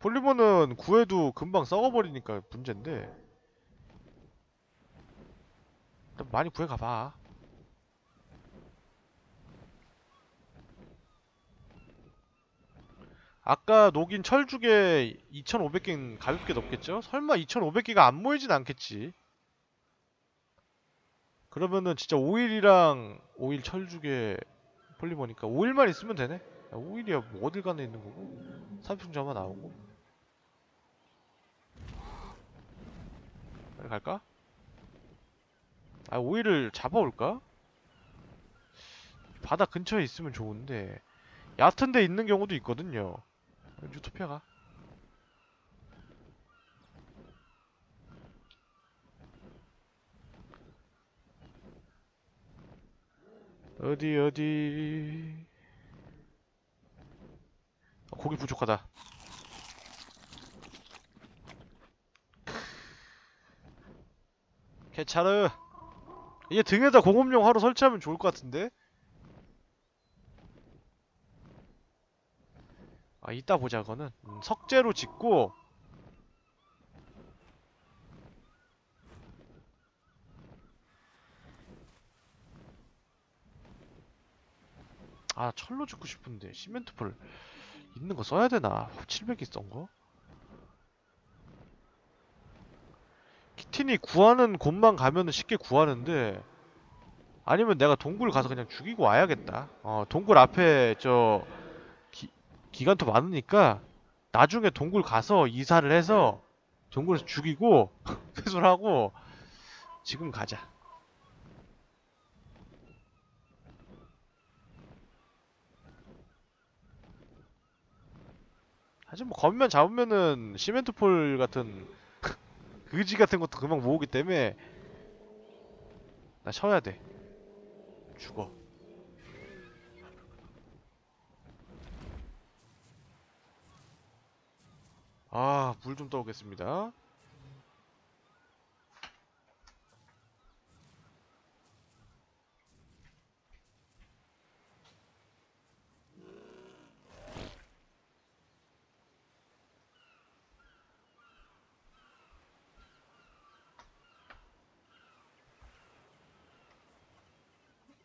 폴리머는 구해도 금방 썩어버리니까 문제인데. 많이 구해가봐 아까 녹인 철죽에 2500개는 가볍게 넘겠죠? 설마 2500개가 안 모이진 않겠지 그러면은 진짜 오일이랑 오일 철죽에 폴리머니까 오일만 있으면 되네 야, 오일이야 뭐 어딜 가나 있는 거고 삼풍자만 나오고 빨리 갈까? 아 오일을 잡아올까? 바다 근처에 있으면 좋은데 얕은 데 있는 경우도 있거든요 유토피아가? 어디 어디? 아, 고기 부족하다. 괜찮아 이게 등에다 공업용 화로 설치하면 좋을 것 같은데 아 이따 보자 그거는. 음, 석재로 짓고. 아 철로 짓고 싶은데 시멘트풀 있는 거 써야 되나? 700이 썬 거? 키틴이 구하는 곳만 가면은 쉽게 구하는데 아니면 내가 동굴 가서 그냥 죽이고 와야겠다. 어 동굴 앞에 저 기간토 많으니까 나중에 동굴 가서 이사를 해서 동굴에서 죽이고 회수를 하고 지금 가자. 사실 뭐 검만 잡으면은 시멘트폴 같은 그지 같은 것도 금방 모으기 때문에 나 쳐야 돼. 죽어. 아, 물 좀 떠오겠습니다.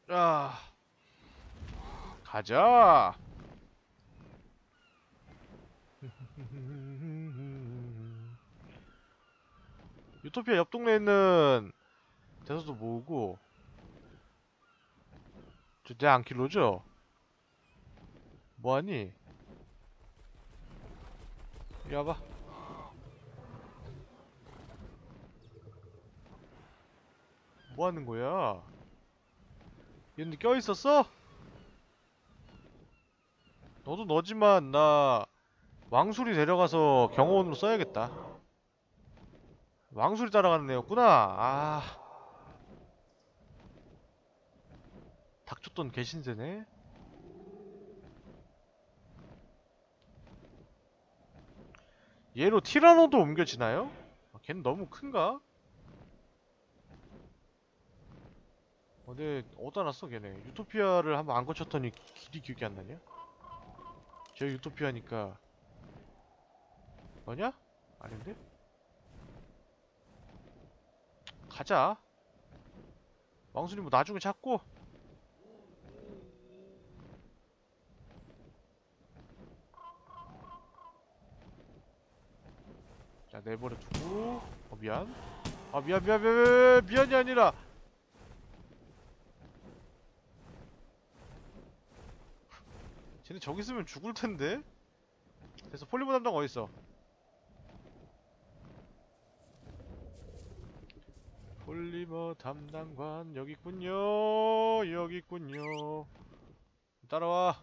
아, 가자. 유토피아 옆 동네에 있는 대서도 모으고 저내 안킬로죠? 뭐하니? 이리 와봐 뭐하는 거야? 얘는 껴있었어? 너도 너지만 나 왕술이 데려가서 경호원으로 써야겠다 왕술이 따라가는 애였구나 아 닥쳤던 개신세네 얘로 티라노도 옮겨지나요? 아, 걔는 너무 큰가? 어디 어디다 놨어 걔네 유토피아를 한번 안 거쳤더니 길이 기억이 안 나냐? 저 유토피아니까 뭐냐? 아닌데? 가자. 왕순이 뭐 나중에 찾고. 자 내버려 두고. 어 미안. 아 미안 미안 미안 미안 미안이 아니라. 쟤네 저기 있으면 죽을 텐데. 그래서 폴리모 담당 어딨어 폴리머 담당관 여기 있군요. 여기 있군요. 따라와.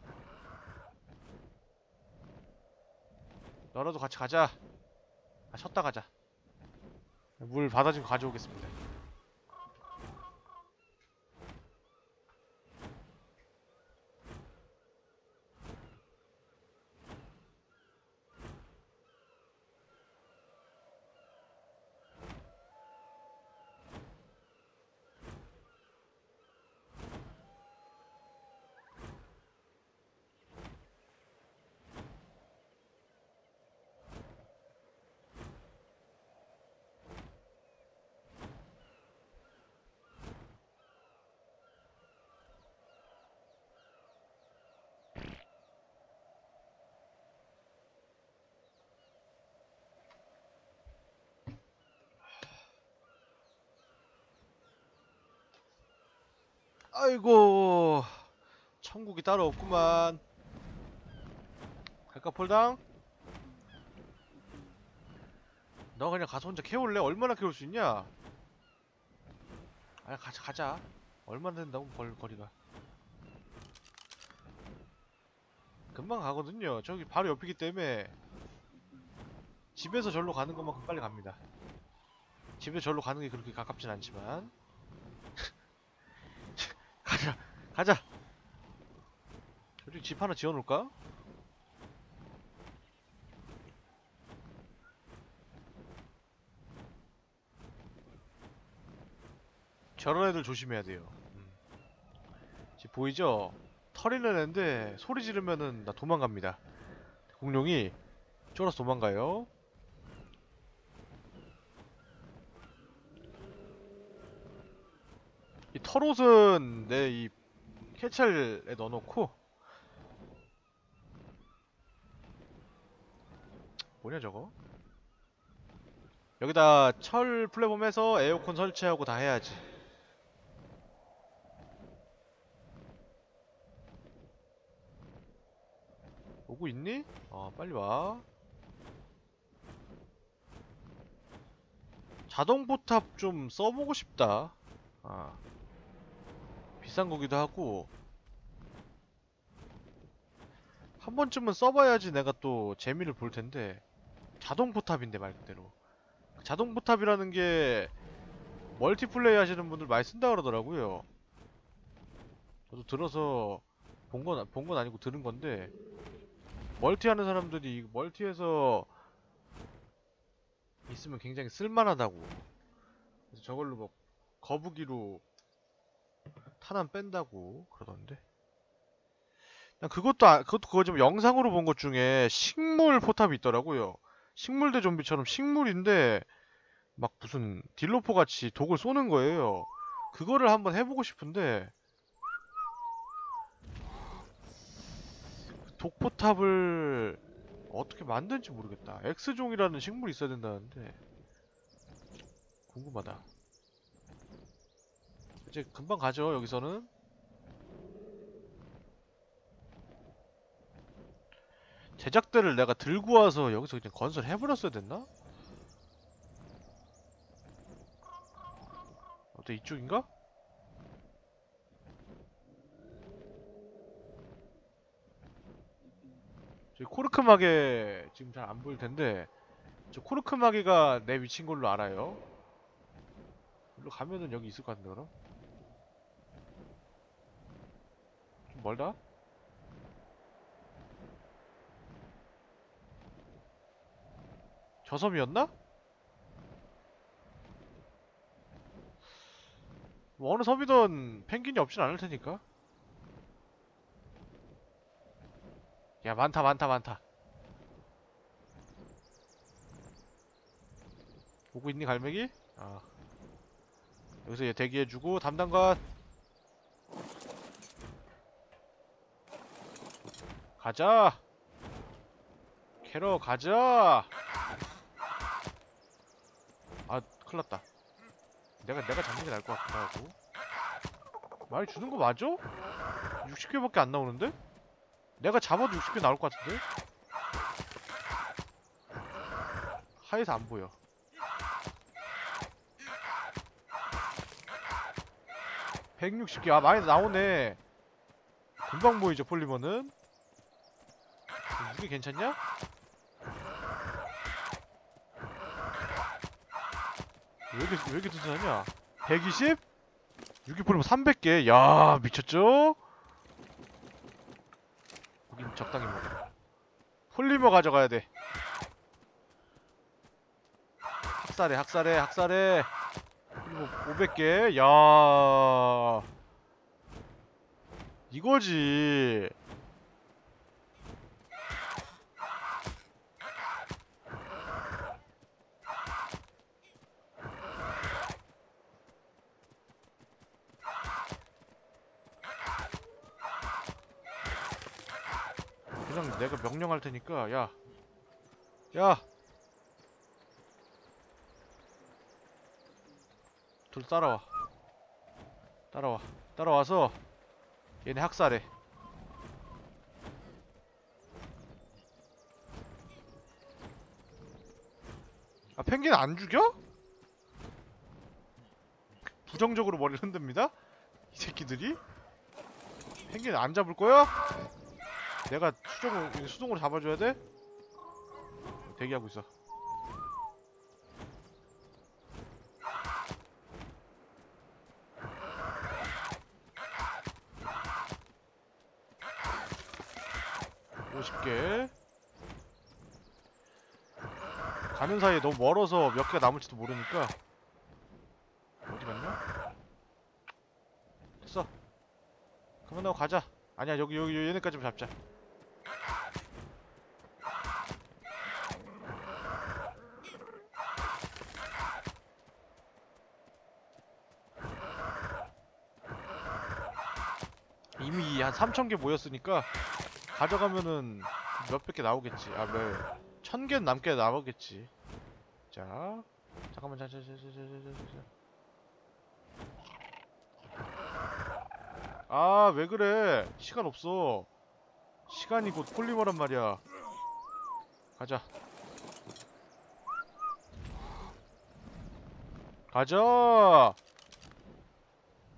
너라도 같이 가자. 아 쉬었다 가자. 물 받아 좀 가져오겠습니다 아이고 천국이 따로 없구만 갈까 폴당? 너 그냥 가서 혼자 캐올래? 얼마나 캐올 수 있냐? 아 가자 가자 얼마나 된다고 걸, 거리가 금방 가거든요 저기 바로 옆이기 때문에 집에서 절로 가는 것만큼 빨리 갑니다 집에서 절로 가는 게 그렇게 가깝진 않지만 가자 저기 집 하나 지어놓을까? 저런 애들 조심해야 돼요 음. 지금 보이죠? 털 있는 애인데 소리 지르면은 나 도망갑니다 공룡이 쫄아서 도망가요 이 털옷은 내 이 캐찰에 넣어놓고. 뭐냐 저거? 여기다 철 플랫폼에서 에어컨 설치하고 다 해야지. 오고 있니? 어 빨리 와. 자동 포탑 좀 써보고 싶다. 아 비싼 거기도 하고 한 번쯤은 써봐야지 내가 또 재미를 볼 텐데 자동 포탑인데 말 그대로 자동 포탑이라는 게 multiplay 하시는 분들 많이 쓴다 그러더라고요. 저도 들어서 본건 본건 아니고 들은 건데 멀티 하는 사람들이 멀티에서 있으면 굉장히 쓸만하다고. 그래서 저걸로 뭐 거북이로 탄환 뺀다고 그러던데. 난 그것도 아- 그것도 그거 좀 영상으로 본 것 중에 식물 포탑이 있더라고요. 식물 대 좀비처럼 식물인데 막 무슨 딜로포 같이 독을 쏘는 거예요. 그거를 한번 해보고 싶은데 독포탑을 어떻게 만드는지 모르겠다. X종이라는 식물이 있어야 된다는데 궁금하다. 이제 금방 가죠. 여기서는 제작대를 내가 들고 와서 여기서 그냥 건설해버렸어야 됐나? 어때 이쪽인가? 저기 코르크마게 지금 잘 안 보일 텐데 저 코르크마게가 내 위치인 걸로 알아요. 일로 가면은 여기 있을 것 같은데 그럼? 좀 멀다? 저 섬이었나? 뭐 어느 섬이든 펭귄이 없진 않을 테니까. 야 많다 많다 많다. 오고 있니 갈매기? 아 여기서 얘 대기해주고 담당관 가자 캐러 가자 아 큰일났다 내가 내가 잡는 게 나을 것 같기도 하고 많이 주는 거 맞아? 60개밖에 안 나오는데? 내가 잡아도 60개 나올 것 같은데? 하에서 안 보여. (160개) 아 많이 나오네 금방 보이죠 폴리머는 이게 괜찮냐? 왜 이렇게 왜 이렇게 튼튼하냐 120? 6기 폴리머 300개 야 미쳤죠? 거긴 적당히 먹어. 폴리머 가져가야 돼. 학살해, 학살해, 학살해. 폴리머 500개. 야. 이거지. 명령할 테니까 야. 야. 둘 따라와. 따라와. 따라와서 얘네 학살해. 아 펭귄 안 죽여? 부정적으로 머리를 흔듭니다. 이 새끼들이 펭귄 안 잡을 거야? 내가 이거 수동으로 잡아줘야 돼? 대기하고 있어. 오십 개. 가는 사이에 너무 멀어서 몇 개가 남을지도 모르니까 어디 갔냐? 됐어. 그만하고 가자. 아니야 여기 여기 얘네까지 잡자. 이미 한 3,000개 모였으니까 가져가면은 몇백 개 나오겠지. 아, 네. 왜? 천 개 남게 나오겠지. 자. 잠깐만, 자, 자, 자, 자, 자, 자, 자. 아, 왜 그래? 시간 없어. 시간이 곧 폴리머란 말이야. 가자. 가자!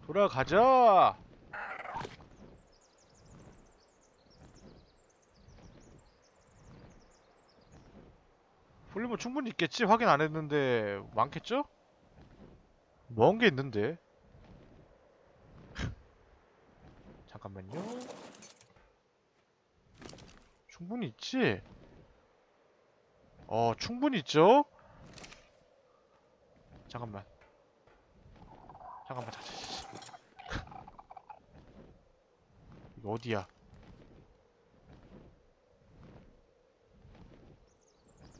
돌아가자! 폴리머 충분히 있겠지? 확인 안 했는데 많겠죠? 먼 게 있는데 잠깐만요 충분히 있지? 어 충분히 있죠? 잠깐만 잠깐만 자. 이거 어디야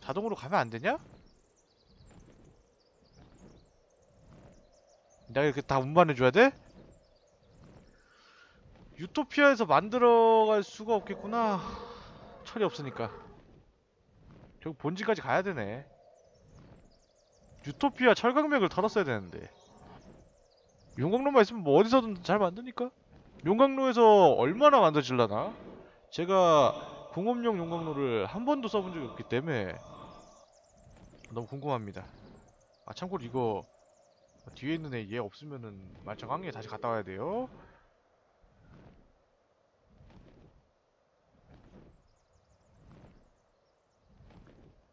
자동으로 가면 안 되냐? 내가 이렇게 다 운반해줘야 돼? 유토피아에서 만들어갈 수가 없겠구나 철이 없으니까 결국 본지까지 가야 되네 유토피아 철강맥을 털었어야 되는데 용광로만 있으면 뭐 어디서든 잘 만드니까 용광로에서 얼마나 만들어질라나? 제가 공업용 용광로를 한 번도 써본 적이 없기 때문에 너무 궁금합니다 아 참고로 이거 뒤에 있는 애 얘 없으면은 말짱광에 다시 갔다 와야 돼요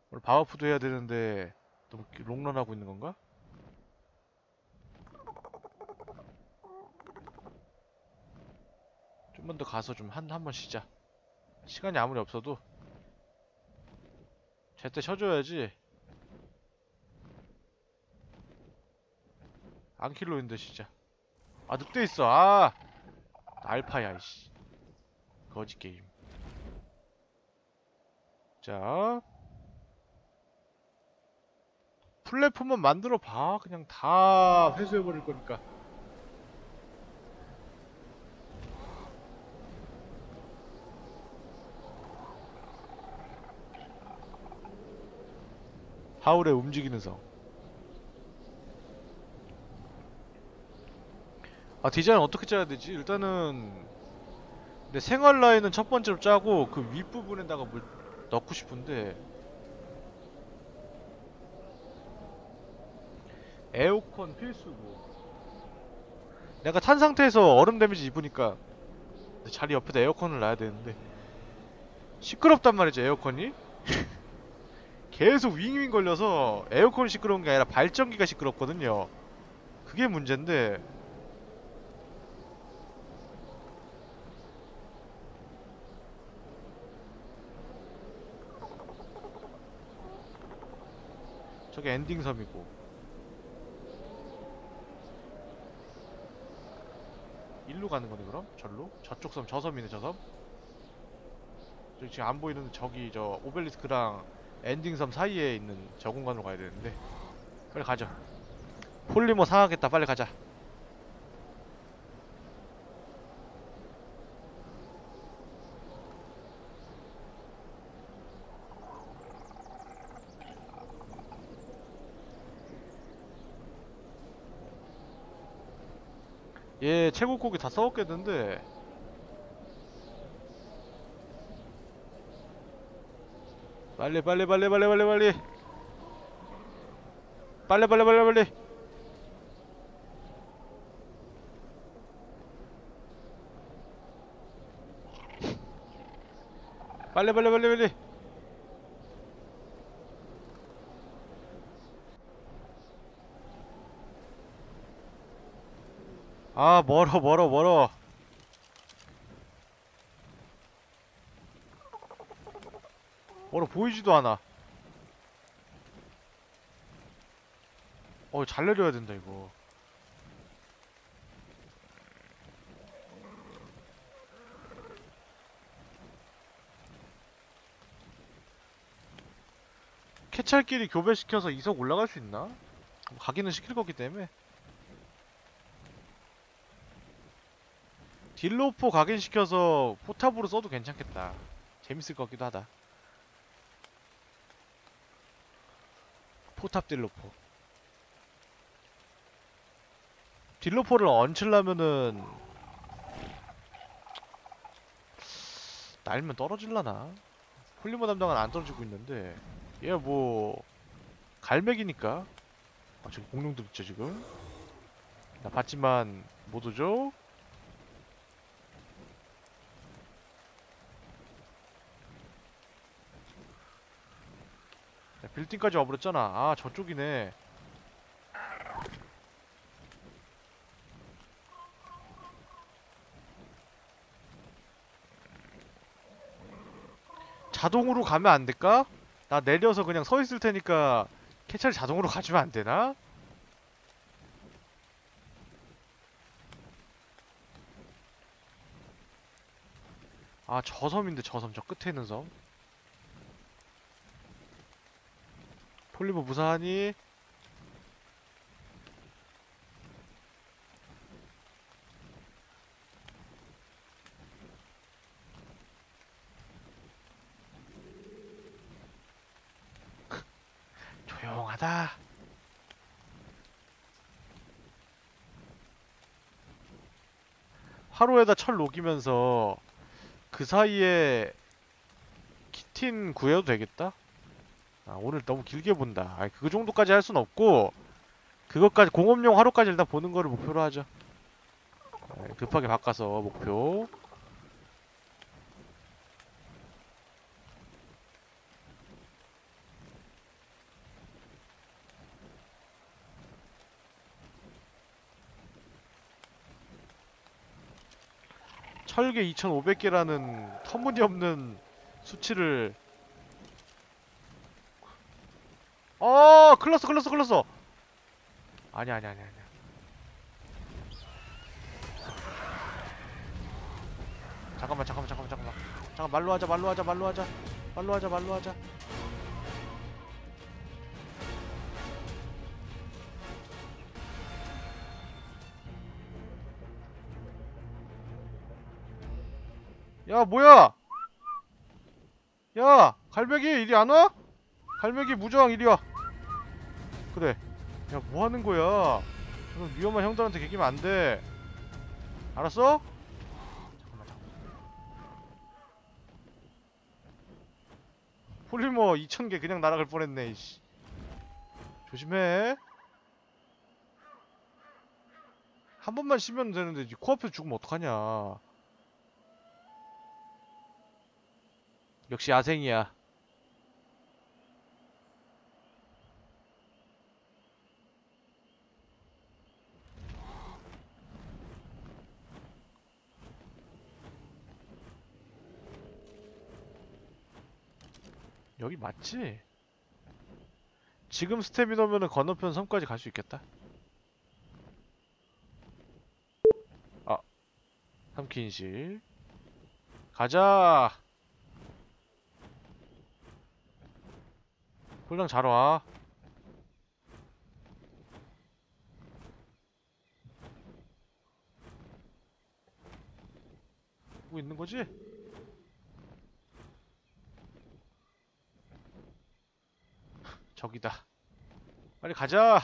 오늘 바워프도 해야 되는데 너무 기- 롱런하고 있는 건가? 좀만 더 가서 좀 한 한 번 쉬자. 시간이 아무리 없어도 제때 쉬어줘야지. 안 킬로 있는데 진짜. 아 늑대 있어. 아 알파야 이씨. 거지 게임. 자 플랫폼만 만들어 봐. 그냥 다 회수해 버릴 거니까. 하울의 움직이는 성. 아 디자인 어떻게 짜야 되지? 일단은 내 생활 라인은 첫 번째로 짜고 그 윗부분에다가 뭘 넣고 싶은데 에어컨 필수고. 내가 탄 상태에서 얼음 데미지 입으니까 내 자리 옆에다 에어컨을 놔야 되는데 시끄럽단 말이죠 에어컨이? 계속 윙윙 걸려서 에어컨이 시끄러운 게 아니라 발전기가 시끄럽거든요. 그게 문제인데 저게 엔딩 섬이고 일로 가는 거네 그럼? 절로? 저쪽 섬, 저 섬이네 저 섬? 저기 지금 안 보이는 저기 저 오벨리스크랑 엔딩 섬 사이에 있는 저 공간으로 가야 되는데 빨리 가자 폴리머 상하겠다 빨리 가자 얘 채굴고기 다 썩었겠는데. 빨리 빨리 빨리 빨리 빨리 빨리. 빨리 빨리 빨리 빨리. 빨리 빨리 빨리 빨리 아 멀어 멀어 멀어. 멀어 보이지도 않아. 어잘 내려야 된다 이거. 캐찰끼리 교배시켜서 이석 올라갈 수 있나? 가기는 시킬 거기 때문에 딜로포 각인시켜서 포탑으로 써도 괜찮겠다. 재밌을 것 같기도 하다. 포탑 딜로포. 딜로포를 얹히려면은 날면 떨어질라나? 폴리머 담당은 안 떨어지고 있는데 얘 뭐 갈매기니까 아 저기 공룡들 있죠 지금 나 봤지만 못 오죠? 빌딩까지 와버렸잖아. 아, 저쪽이네. 자동으로 가면 안 될까? 나 내려서 그냥 서 있을 테니까 캐찰 자동으로 가주면 안 되나? 아, 저 섬인데 저 섬, 저 끝에 있는 섬. 폴리버 무사하니? 조용하다. 화로에다 철 녹이면서 그 사이에 키틴 구해도 되겠다? 아, 오늘 너무 길게 본다. 아, 그 정도까지 할 순 없고 그것까지 공업용 화로까지 일단 보는 거를 목표로 하죠. 아, 급하게 바꿔서 목표. 철개 2,500개라는 터무니없는 수치를 어, 클렀어, 클렀어, 클렀어. 아니, 아니, 아니, 아니. 잠깐만, 잠깐만, 잠깐만, 잠깐만. 잠깐 말로 하자, 말로 하자, 말로 하자, 말로 하자, 말로 하자. 야, 뭐야? 야, 갈매기 이리 안 와? 갈매기 무저항 이리 와. 그래. 야, 뭐 하는 거야? 그럼 위험한 형들한테 개기면 안 돼. 알았어? 잠깐만, 잠깐만. 폴리머 2,000개 그냥 날아갈 뻔했네, 이씨. 조심해. 한 번만 쉬면 되는데, 이 코앞에서 죽으면 어떡하냐. 역시 야생이야. 여기 맞지? 지금 스태미너면은 건너편 섬까지 갈 수 있겠다. 아, 삼킨실. 가자. 홀랑 잘 와. 뭐 있는 거지? 저기다. 빨리 가자.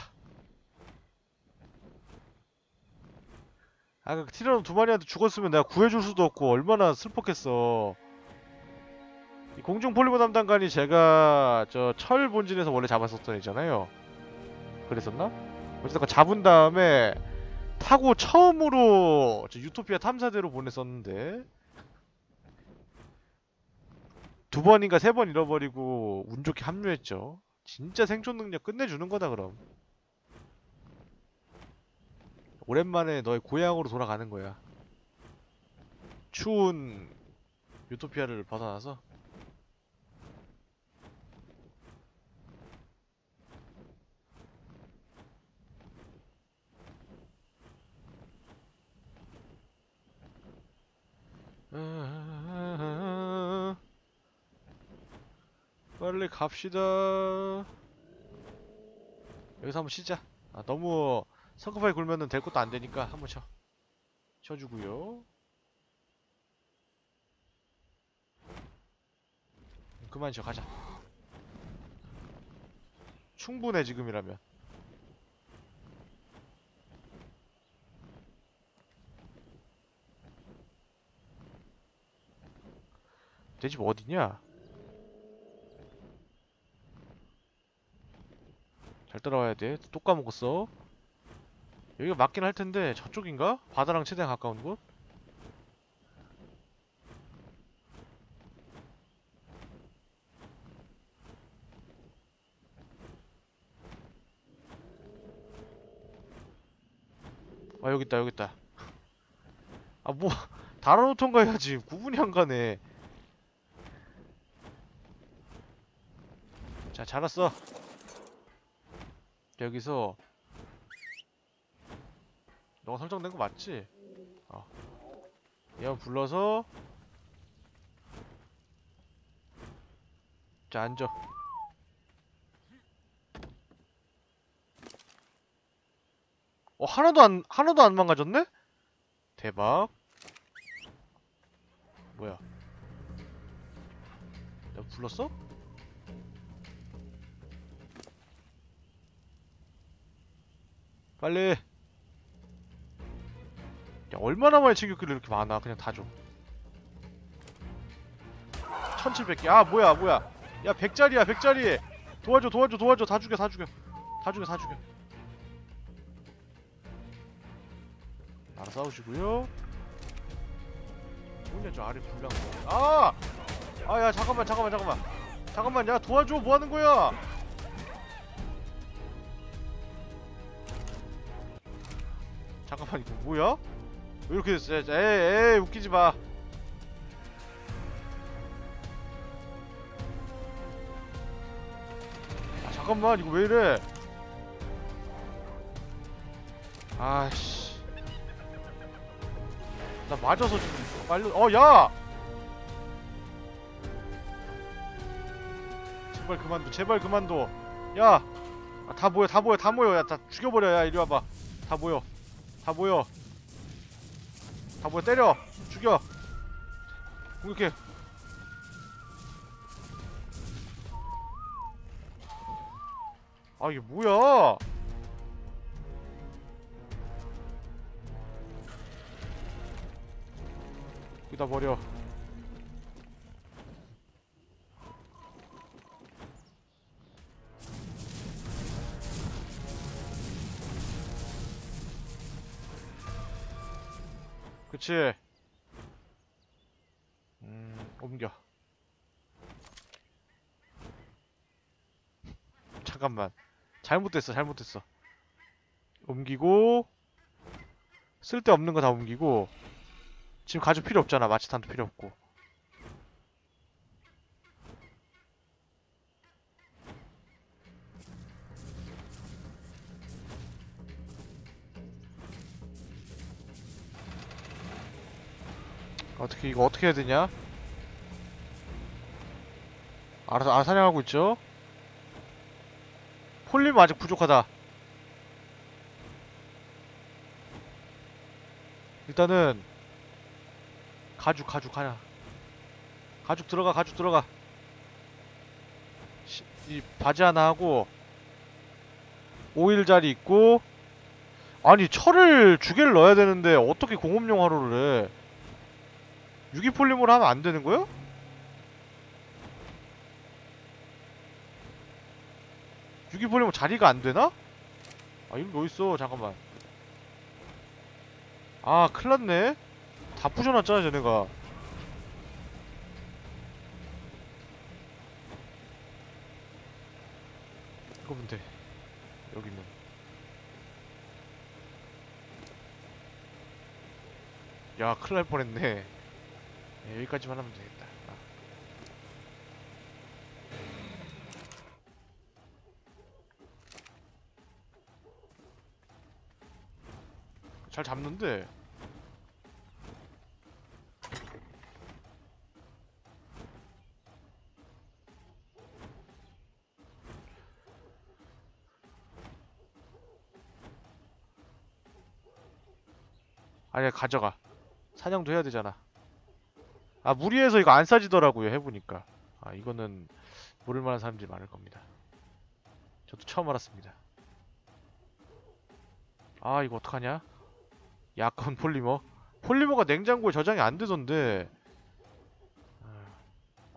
아, 그 티라노 두 마리한테 죽었으면 내가 구해줄 수도 없고 얼마나 슬펐겠어. 이 공중 폴리머 담당관이 제가 저 철 본진에서 원래 잡았었던 애잖아요. 그랬었나? 어쨌든 잡은 다음에 타고 처음으로 저 유토피아 탐사대로 보냈었는데 두 번인가 세 번 잃어버리고 운 좋게 합류했죠. 진짜 생존 능력 끝내주는 거다 그럼. 오랜만에 너의 고향으로 돌아가는 거야. 추운 유토피아를 벗어나서 아, 빨리 갑시다. 여기서 한번 쉬자. 아, 너무 성급하게 굴면은 될 것도 안 되니까 한번 쉬어. 쉬어주고요. 그만 쉬어 가자. 충분해 지금이라면. 내 집 어디냐? 잘 따라와야 돼. 또 까먹었어. 여기가 맞긴 할 텐데 저쪽인가? 바다랑 최대한 가까운 곳? 아 여기 있다 여기 있다. 아 뭐 다른 호통 가야지 구분이 안 가네. 자, 잘았어. 여기서 너가 설정된 거 맞지? 어. 얘 한번 불러서 자 앉아 어 하나도 안 하나도 안 망가졌네? 대박 뭐야 내가 불렀어? 빨리. 야 얼마나 많이 챙겼길래 이렇게 많아? 그냥 다줘. 1700개. 아 뭐야 뭐야. 야 100짜리야 100짜리. 도와줘 도와줘 도와줘. 다 죽여 다 죽여. 다 죽여 다 죽여. 나라 싸우시고요. 뭐냐 저 아래 거 아! 아 야 잠깐만 잠깐만 잠깐만. 잠깐만 야 도와줘. 뭐하는 거야 이거 뭐야? 왜 이렇게 됐어? 에이 에이 웃기지 마. 아 잠깐만 이거 왜 이래? 아씨. 나 맞아서 지금 빨려. 어 야. 제발 그만둬. 제발 그만둬. 야. 아, 다 모여 다 모여 다 모여 야 다 죽여버려 야 이리 와봐. 다 모여. 다 모여. 다 모여. 때려. 죽여. 공격해. 아 이게 뭐야? 여기다 버려 그치 음 옮겨. 잠깐만. 잘못됐어 잘못됐어. 옮기고 쓸데없는 거 다 옮기고 지금 가죽 필요 없잖아. 마취탄도 필요 없고 어떻게 이거 어떻게 해야 되냐? 알아서 아 사냥하고 있죠? 폴림 아직 부족하다. 일단은 가죽 가죽 하나. 가죽 들어가 가죽 들어가. 시- 이 바지 하나 하고 오일자리 있고 아니 철을 두 개를 넣어야 되는데 어떻게 공업용 화로를 해? 유기폴리머로 하면 안 되는 거야? 유기폴리머 자리가 안 되나? 아, 이거 뭐 있어? 잠깐만. 아, 큰일 났네. 다 부셔놨잖아, 쟤네가. 이거면 돼. 여기는. 야, 큰일 날 뻔했네. 네, 여기까지만 하면 되겠다. 아. 잘 잡는데. 아니야, 가져가. 사냥도 해야 되잖아. 아 무리해서 이거 안 싸지더라고요 해보니까. 아 이거는 모를 만한 사람들이 많을 겁니다. 저도 처음 알았습니다. 아 이거 어떡하냐? 약간 폴리머? 폴리머가 냉장고에 저장이 안 되던데.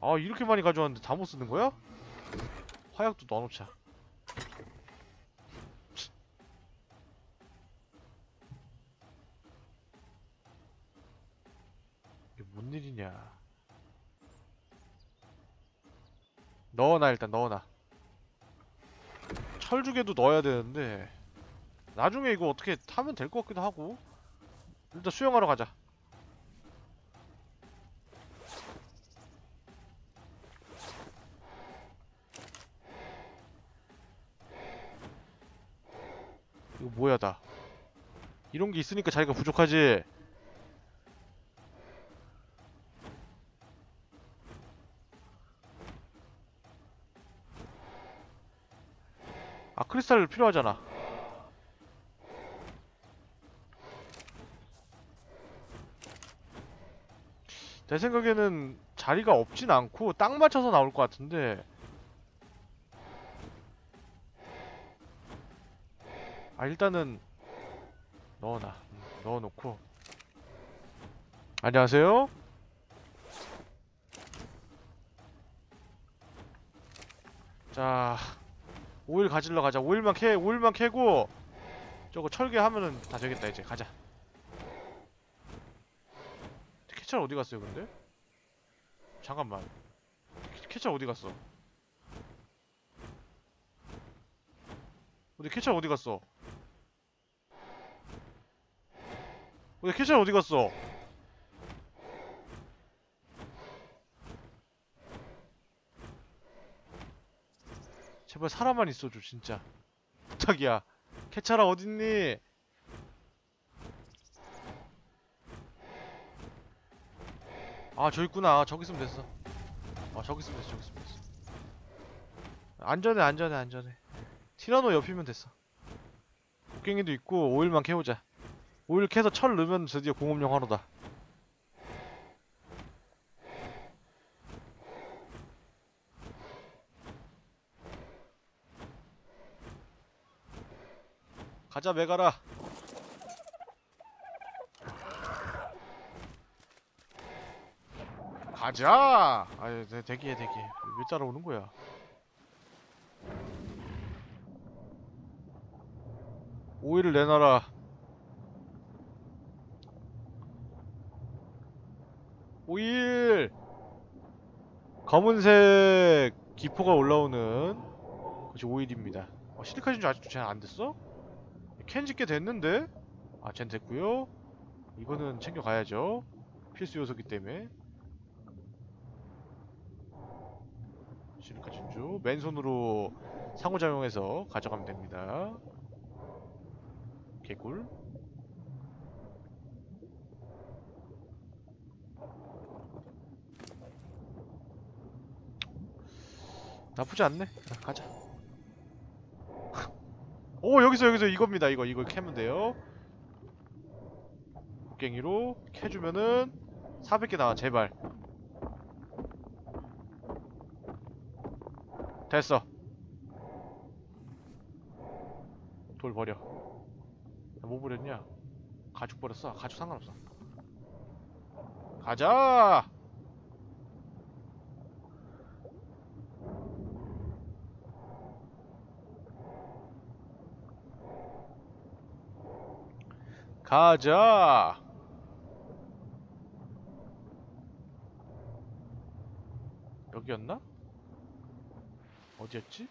아 이렇게 많이 가져왔는데 다 못 쓰는 거야? 화약도 넣어놓자 뭔 일이냐? 넣어놔 일단 넣어놔. 철죽에도 넣어야 되는데 나중에 이거 어떻게 타면 될 것 같기도 하고. 일단 수영하러 가자. 이거 뭐야 다? 이런 게 있으니까 자기가 부족하지 아 크리스탈 필요하잖아. 내 생각에는 자리가 없진 않고 딱 맞춰서 나올 것 같은데. 아 일단은 넣어놔. 음, 넣어놓고. 안녕하세요. 자 오일 가질러 가자 오일만 캐 오일만 캐고 저거 철개하면은 다 되겠다 이제 가자 캐찰 어디 갔어요 근데? 잠깐만 캐- 캐찰 어디 갔어? 근데 캐찰 어디 갔어? 근데 캐찰 어디 갔어? 제발 사람만 있어줘 진짜. 부탁이야 캐찰아 어딨니? 아 저기 있구나. 아, 저기 있으면 됐어. 아 저기 있으면 됐어 저기 있으면 됐어. 안전해 안전해 안전해. 티라노 옆이면 됐어. 곡괭이도 있고 오일만 캐오자. 오일 캐서 철 넣으면 드디어 공업용 화로다 가자 메가라 가자! 아유, 대, 대기해, 대기해. 왜 따라오는 거야? 오일을 내놔라. 오일! 검은색 기포가 올라오는 그것이 오일입니다. 어, 실리카진 줄 아직도 쟤안 됐어? 캔지 꽤 됐는데? 아, 쟨 됐고요 이거는 챙겨가야죠. 필수 요소기 때문에. 실리카 진주 맨손으로 상호작용해서 가져가면 됩니다 개꿀 나쁘지 않네 자, 가자 오 여기서 여기서 이겁니다 이거 이걸 캐면 돼요 곡괭이로 캐주면은 400개 나와 제발 됐어. 돌 버려. 나뭐 버렸냐? 가죽 버렸어. 가죽 상관없어. 가자! 가자! 여기였나? 어디였지?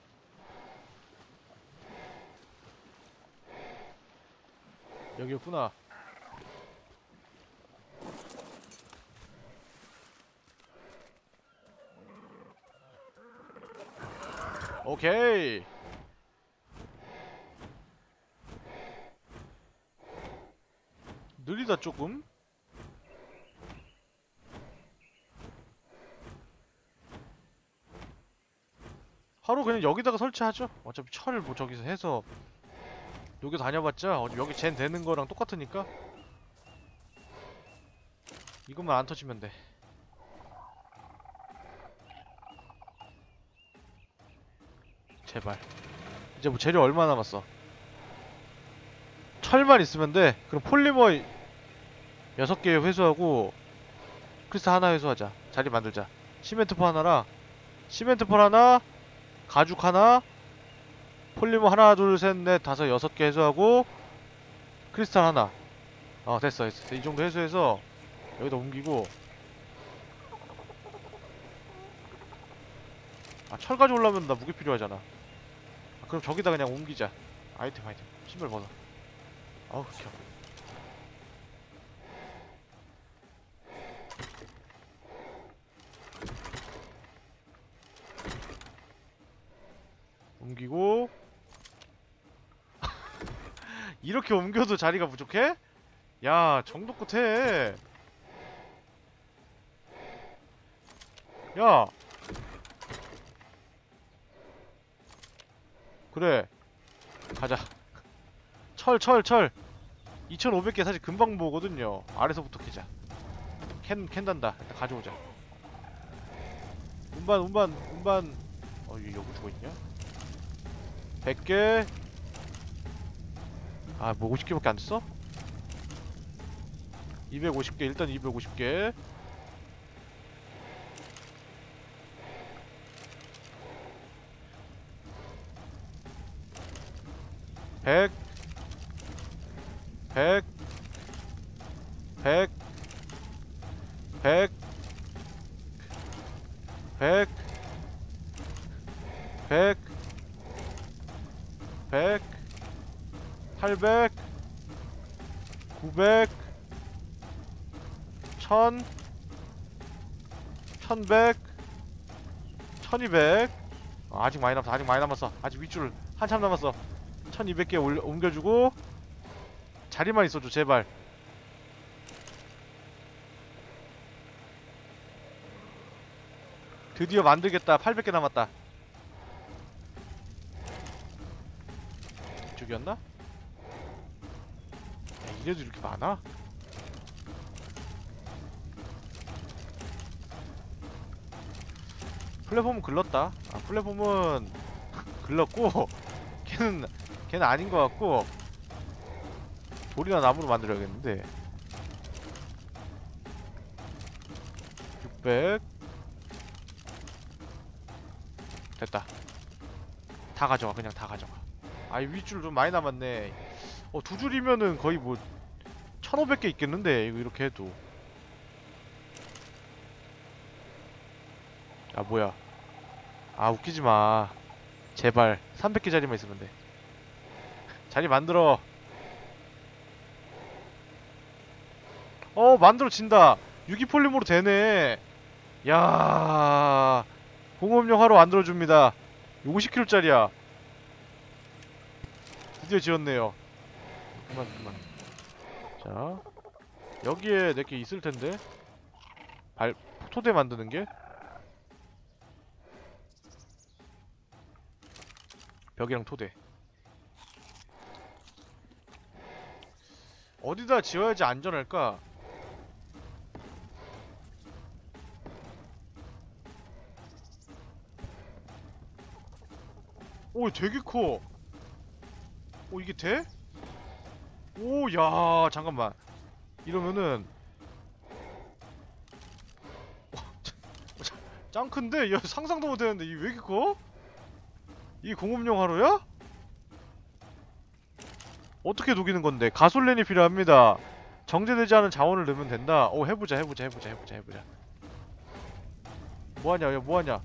여기였구나. 오케이. 느리다 조금. 바로 그냥 여기다가 설치하죠. 어차피 철을 뭐 저기서 해서 여기 다녀봤자 여기 젠 되는 거랑 똑같으니까 이것만 안 터지면 돼. 제발. 이제 뭐 재료 얼마 남았어? 철만 있으면 돼. 그럼 폴리머 6개 회수하고 크리스탈 하나 회수하자. 자리 만들자. 시멘트포 하나랑 시멘트포 하나 가죽 하나 폴리머 하나 둘 셋 넷 다섯 여섯 개 회수하고 크리스탈 하나. 어 됐어 됐어. 이 정도 회수해서 여기다 옮기고. 아 철까지 올라오면 나 무게 필요하잖아. 아, 그럼 저기다 그냥 옮기자. 아이템 아이템. 신발 벗어. 어우 겨. 옮기고. 이렇게 옮겨도 자리가 부족해? 야 정도 끝에. 야. 그래. 가자. 철 철 철. 2500개 사실 금방 모으거든요. 아래서부터 캐자. 캔 캔단다. 일단 가져오자. 운반 운반 운반. 어 여기 여기 죽어있냐 100개. 아 뭐 50개밖에 안 됐어? 250개 일단 250개. 백, 백, 백, 1100 1200 아, 아직 많이 남았어 아직 많이 남았어. 아직 위줄 한참 남았어. 1200개 올려, 옮겨주고 자리만 있어줘 제발. 드디어 만들겠다. 800개 남았다. 이쪽이었나? 야, 이래도 이렇게 많아? 플랫폼은 글렀다. 아 플랫폼은 글렀고 걔는 걔는 아닌 것 같고 돌이나 나무로 만들어야겠는데. 600 됐다. 다 가져가 그냥 다 가져가. 아이 윗줄 좀 많이 남았네. 어 두 줄이면은 거의 뭐 1500개 있겠는데 이거 이렇게 해도 아 뭐야. 아 웃기지마. 제발. 300개 자리만 있으면 돼. 자리 만들어. 어 만들어진다. 유기폴리머로 되네. 야 공업용 화로 만들어줍니다. 50kg짜리야. 드디어 지었네요. 그만 그만. 자 여기에 내게 있을텐데. 발 토대 만드는 게 벽이랑 토대 어디다 지어야지 안전할까? 오 되게 커. 오 이게 돼? 오 야 잠깐만. 이러면은 짱 큰데? 야 상상도 못했는데 이게 왜 이렇게 커? 이게 공업용 하루야? 어떻게 녹이는 건데? 가솔린이 필요합니다. 정제되지 않은 자원을 넣으면 된다. 오 해보자 해보자 해보자 해보자 해보자. 뭐하냐 야 뭐하냐?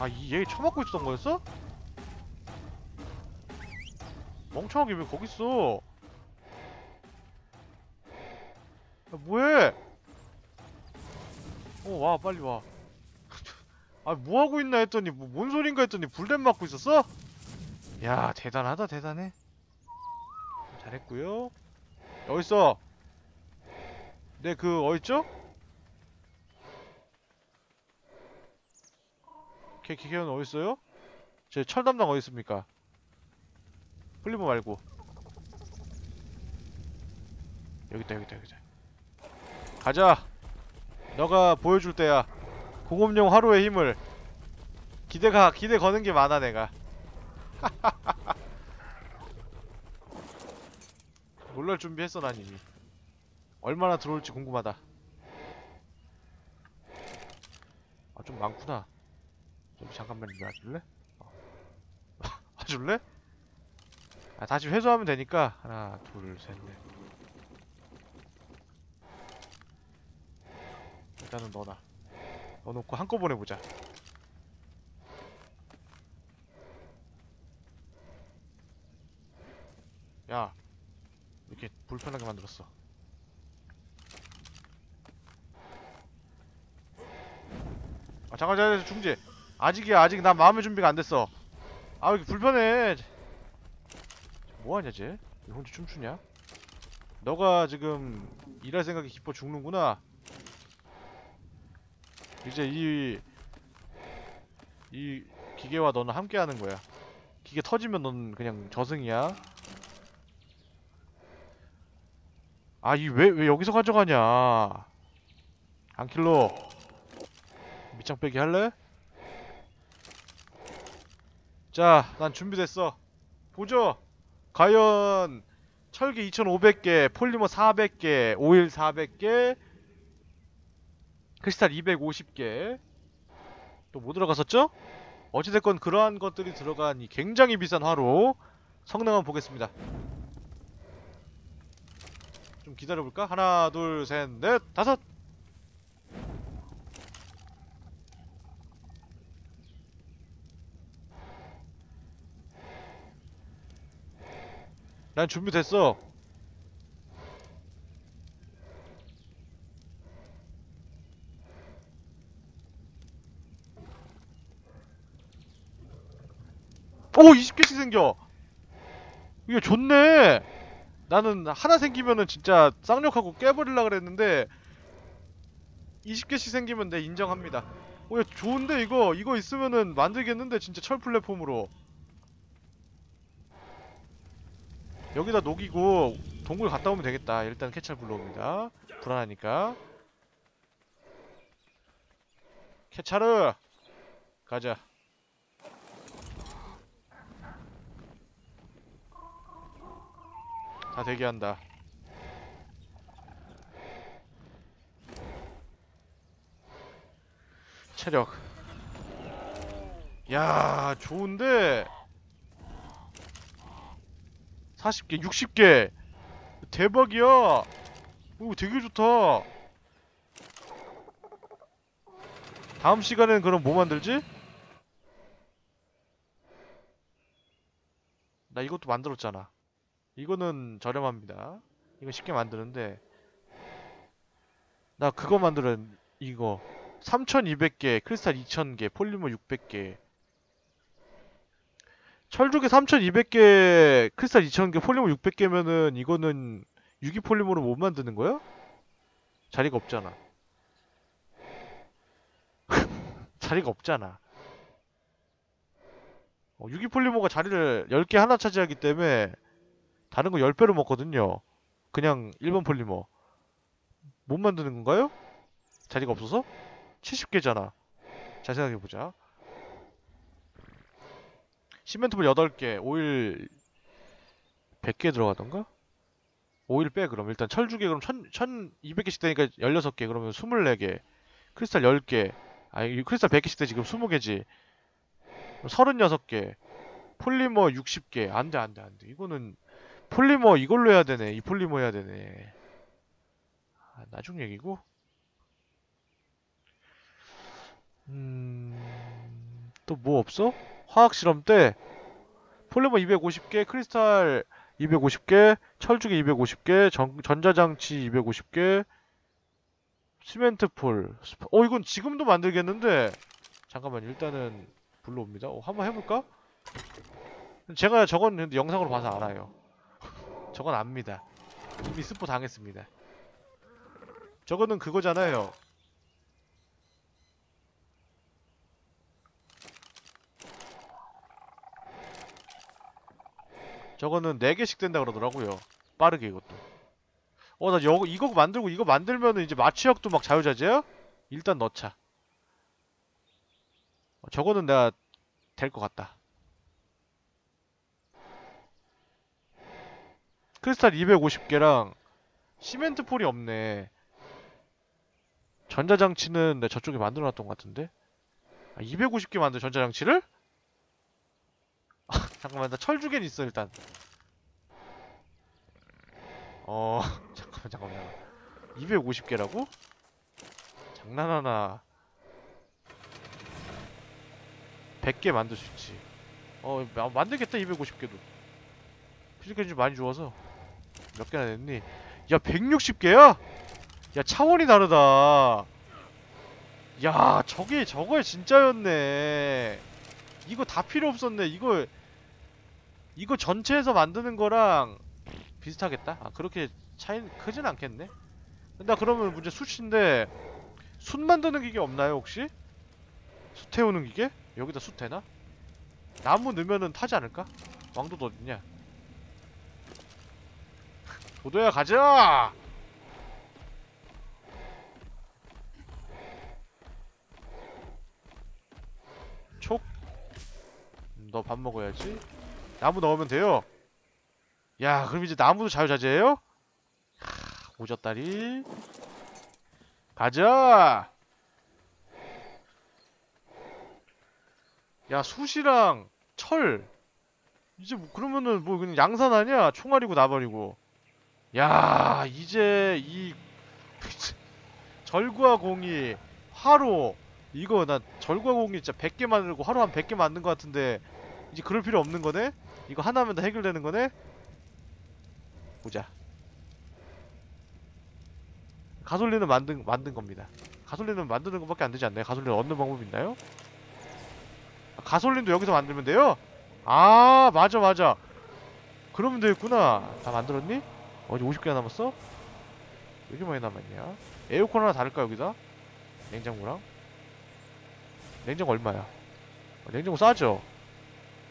아이 얘 처맞고 있었던 거였어? 멍청하게 왜 거기 있어? 야 뭐해? 어 와 빨리 와. 아 뭐하고 있나 했더니 뭐, 뭔 소린가 했더니 불댐 맞고 있었어? 야 대단하다 대단해 잘했구요 어딨어 내그 어딨죠? 걔 걔는 어딨어요? 제 철담당 어딨습니까? 플리버 말고 여기있다 여기있다 여기있다 가자 너가 보여줄 때야 공업용 하루의 힘을 기대가 기대 거는 게 많아 내가. 놀랄 준비했어 난 이미. 얼마나 들어올지 궁금하다. 아 좀 많구나. 좀 잠깐만 와줄래? 어. 와줄래? 아 다시 회수하면 되니까. 하나 둘셋넷. 일단은 넣어놔 넣어놓고 한꺼번에 보자 불편하게 만들었어. 아 잠깐 잠깐 중지. 아직이야 아직 나 마음의 준비가 안 됐어. 아 왜 이렇게 불편해. 뭐하냐 쟤? 왜 혼자 춤추냐? 너가 지금 일할 생각이 기뻐 죽는구나. 이제 이, 이 기계와 너는 함께 하는 거야. 기계 터지면 넌 그냥 저승이야. 아, 이 왜, 왜 여기서 가져가냐? 안킬로. 밑장 빼기 할래? 자, 난 준비됐어. 보죠. 과연 철기 2500개, 폴리머 400개, 오일 400개, 크리스탈 250개. 또 뭐 들어갔었죠? 어찌됐건 그러한 것들이 들어간 이 굉장히 비싼 화로 성능 한번 보겠습니다. 좀 기다려볼까? 하나, 둘, 셋, 넷, 다섯! 난 준비됐어. 오! 20개씩 생겨! 이게 좋네! 나는 하나 생기면은 진짜 쌍욕하고 깨버릴라 그랬는데 20개씩 생기면 내 인정합니다. 오, 야, 좋은데 이거? 이거 있으면은 만들겠는데 진짜 철 플랫폼으로. 여기다 녹이고 동굴 갔다 오면 되겠다. 일단 캐찰 불러옵니다. 불안하니까. 캐찰르! 가자. 다 대기한다. 체력. 야, 좋은데. 40개, 60개. 대박이야. 오, 되게 좋다. 다음 시간에는 그럼 뭐 만들지? 나 이것도 만들었잖아. 이거는 저렴합니다. 이거 쉽게 만드는데 나 그거 만들은 이거 3200개, 크리스탈 2000개, 폴리머 600개 철주괴 3200개, 크리스탈 2000개, 폴리머 600개면은 이거는 유기 폴리머로 못 만드는 거야? 자리가 없잖아. 자리가 없잖아. 어, 유기 폴리머가 자리를 10개 하나 차지하기 때문에 다른 거 10배로 먹거든요. 그냥 일반 폴리머. 못 만드는 건가요? 자리가 없어서? 70개잖아. 잘 생각해보자. 시멘트볼 8개, 오일 100개 들어가던가? 오일 빼 그럼 일단 철주개 그럼 1000, 1200개씩 되니까 16개 그러면 24개 크리스탈 10개 아니 크리스탈 100개씩 되지 그럼 20개지 36개 폴리머 60개 안돼 안돼 안돼 이거는 폴리머 이걸로 해야 되네. 이 폴리머 해야 되네. 아, 나중 얘기고. 음, 또 뭐 없어? 화학 실험대 폴리머 250개, 크리스탈 250개, 철주괴 250개, 전, 전자장치 250개, 시멘트 폴. 스파- 어, 이건 지금도 만들겠는데. 잠깐만, 일단은 불러옵니다. 어, 한번 해볼까? 제가 저건 영상으로 봐서 알아요. 저건 압니다. 이미 스포 당했습니다. 저거는 그거잖아요. 저거는 4개씩 된다 그러더라고요. 빠르게 이것도. 어, 나 여, 이거 만들고 이거 만들면은 이제 마취약도 막 자유자재야? 일단 넣자. 어, 저거는 내가 될 것 같다. 크리스탈 250개랑 시멘트 폴이 없네. 전자장치는 내 저쪽에 만들어놨던 것 같은데? 아, 250개 만든 전자장치를? 아, 잠깐만, 나 철주겐 있어, 일단. 어, 잠깐만, 잠깐만. 250개라고? 장난하나. 100개 만들 수 있지. 어, 마- 만들겠다, 250개도. 피지컬이 좀 많이 좋아서. 몇 개나 됐니? 야 160개야? 야 차원이 다르다 야 저게 저거에 진짜였네 이거 다 필요 없었네 이거 이거 전체에서 만드는 거랑 비슷하겠다 아 그렇게 차이 크진 않겠네 나 그러면 문제 숯인데 숯 만드는 기계 없나요 혹시? 숯 태우는 기계? 여기다 숯 되나? 나무 넣으면은 타지 않을까? 왕도도 어딨냐? 도도야 가자! 촉? 너밥 먹어야지. 나무 넣으면 돼요. 야, 그럼 이제 나무도 자유자재예요? 하, 오졌다리. 가자! 야, 숯이랑 철. 이제 뭐 그러면은 뭐 그냥 양산 아니야? 총알이고 나발이고. 야, 이제 이 절구와 공이 화로 이거 나 절구와 공이 진짜 100개 만들고 하루 한 100개 만든 것 같은데 이제 그럴 필요 없는 거네? 이거 하나면 다 해결되는 거네? 보자. 가솔린은 만든 만든 겁니다. 가솔린은 만드는 것밖에 안 되지 않나요? 가솔린 얻는 방법 있나요? 아, 가솔린도 여기서 만들면 돼요? 아 맞아 맞아. 그러면 되겠구나. 다 만들었니? 어디 50개나 남았어? 왜 이렇게 많이 남았냐? 에어컨 하나 다를까 여기다? 냉장고랑? 냉장고 얼마야? 어, 냉장고 싸죠?